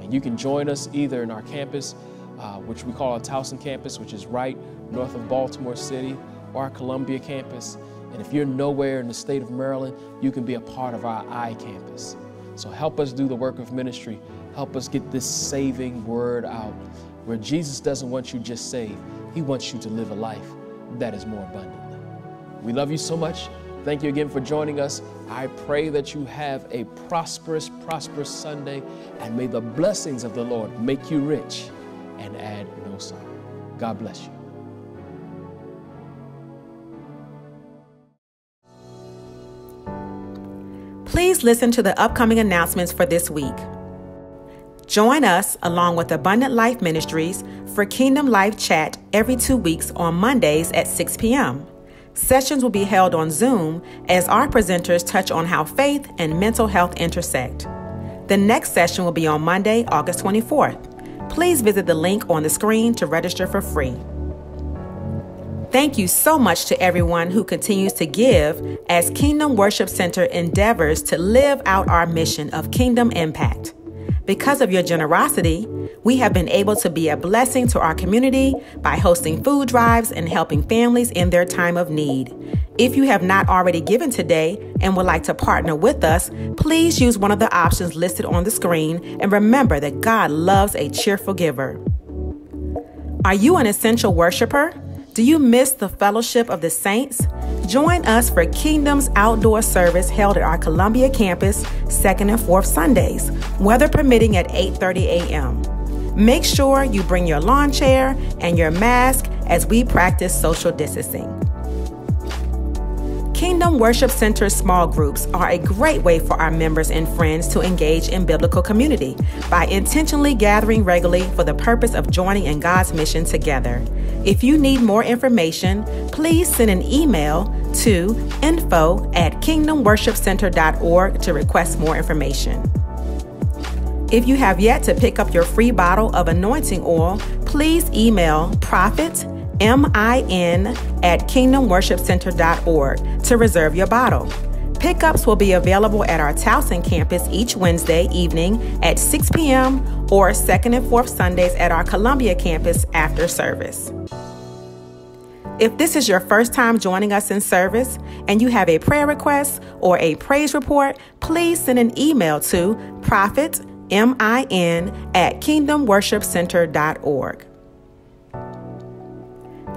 And you can join us either in our campus, uh, which we call our Towson campus, which is right north of Baltimore City, or our Columbia campus. And if you're nowhere in the state of Maryland, you can be a part of our I campus. So help us do the work of ministry. Help us get this saving word out where Jesus doesn't want you just saved, He wants you to live a life that is more abundantly. We love you so much. Thank you again for joining us. I pray that you have a prosperous, prosperous Sunday, and may the blessings of the Lord make you rich and add no sorrow. God bless you. Please listen to the upcoming announcements for this week. Join us along with Abundant Life Ministries for Kingdom Life Chat every two weeks on Mondays at 6 p.m. Sessions will be held on Zoom as our presenters touch on how faith and mental health intersect. The next session will be on Monday, August 24th. Please visit the link on the screen to register for free. Thank you so much to everyone who continues to give as Kingdom Worship Center endeavors to live out our mission of kingdom impact. Because of your generosity, we have been able to be a blessing to our community by hosting food drives and helping families in their time of need. If you have not already given today and would like to partner with us, please use one of the options listed on the screen and remember that God loves a cheerful giver. Are you an essential worshiper? Do you miss the fellowship of the saints? Join us for Kingdom's outdoor service held at our Columbia campus, second and fourth Sundays, weather permitting at 8:30 a.m. Make sure you bring your lawn chair and your mask as we practice social distancing. Kingdom Worship Center small groups are a great way for our members and friends to engage in biblical community by intentionally gathering regularly for the purpose of joining in God's mission together. If you need more information, please send an email to info at kingdomworshipcenter.org to request more information. If you have yet to pick up your free bottle of anointing oil, please email prophet M-I-N at kingdomworshipcenter.org to reserve your bottle. Pickups will be available at our Towson campus each Wednesday evening at 6 p.m. or second and fourth Sundays at our Columbia campus after service. If this is your first time joining us in service and you have a prayer request or a praise report, please send an email to prophet, M-I-N, at kingdomworshipcenter.org.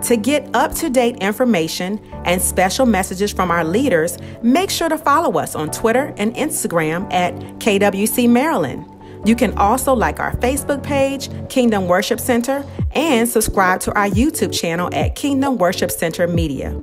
To get up to date information and special messages from our leaders, make sure to follow us on Twitter and Instagram at KWC Maryland. You can also like our Facebook page, Kingdom Worship Center, and subscribe to our YouTube channel at Kingdom Worship Center Media.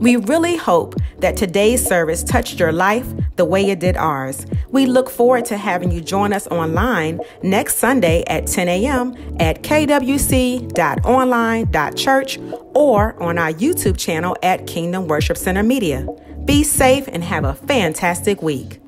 We really hope that today's service touched your life the way it did ours. We look forward to having you join us online next Sunday at 10 a.m. at kwc.online.church or on our YouTube channel at Kingdom Worship Center Media. Be safe and have a fantastic week.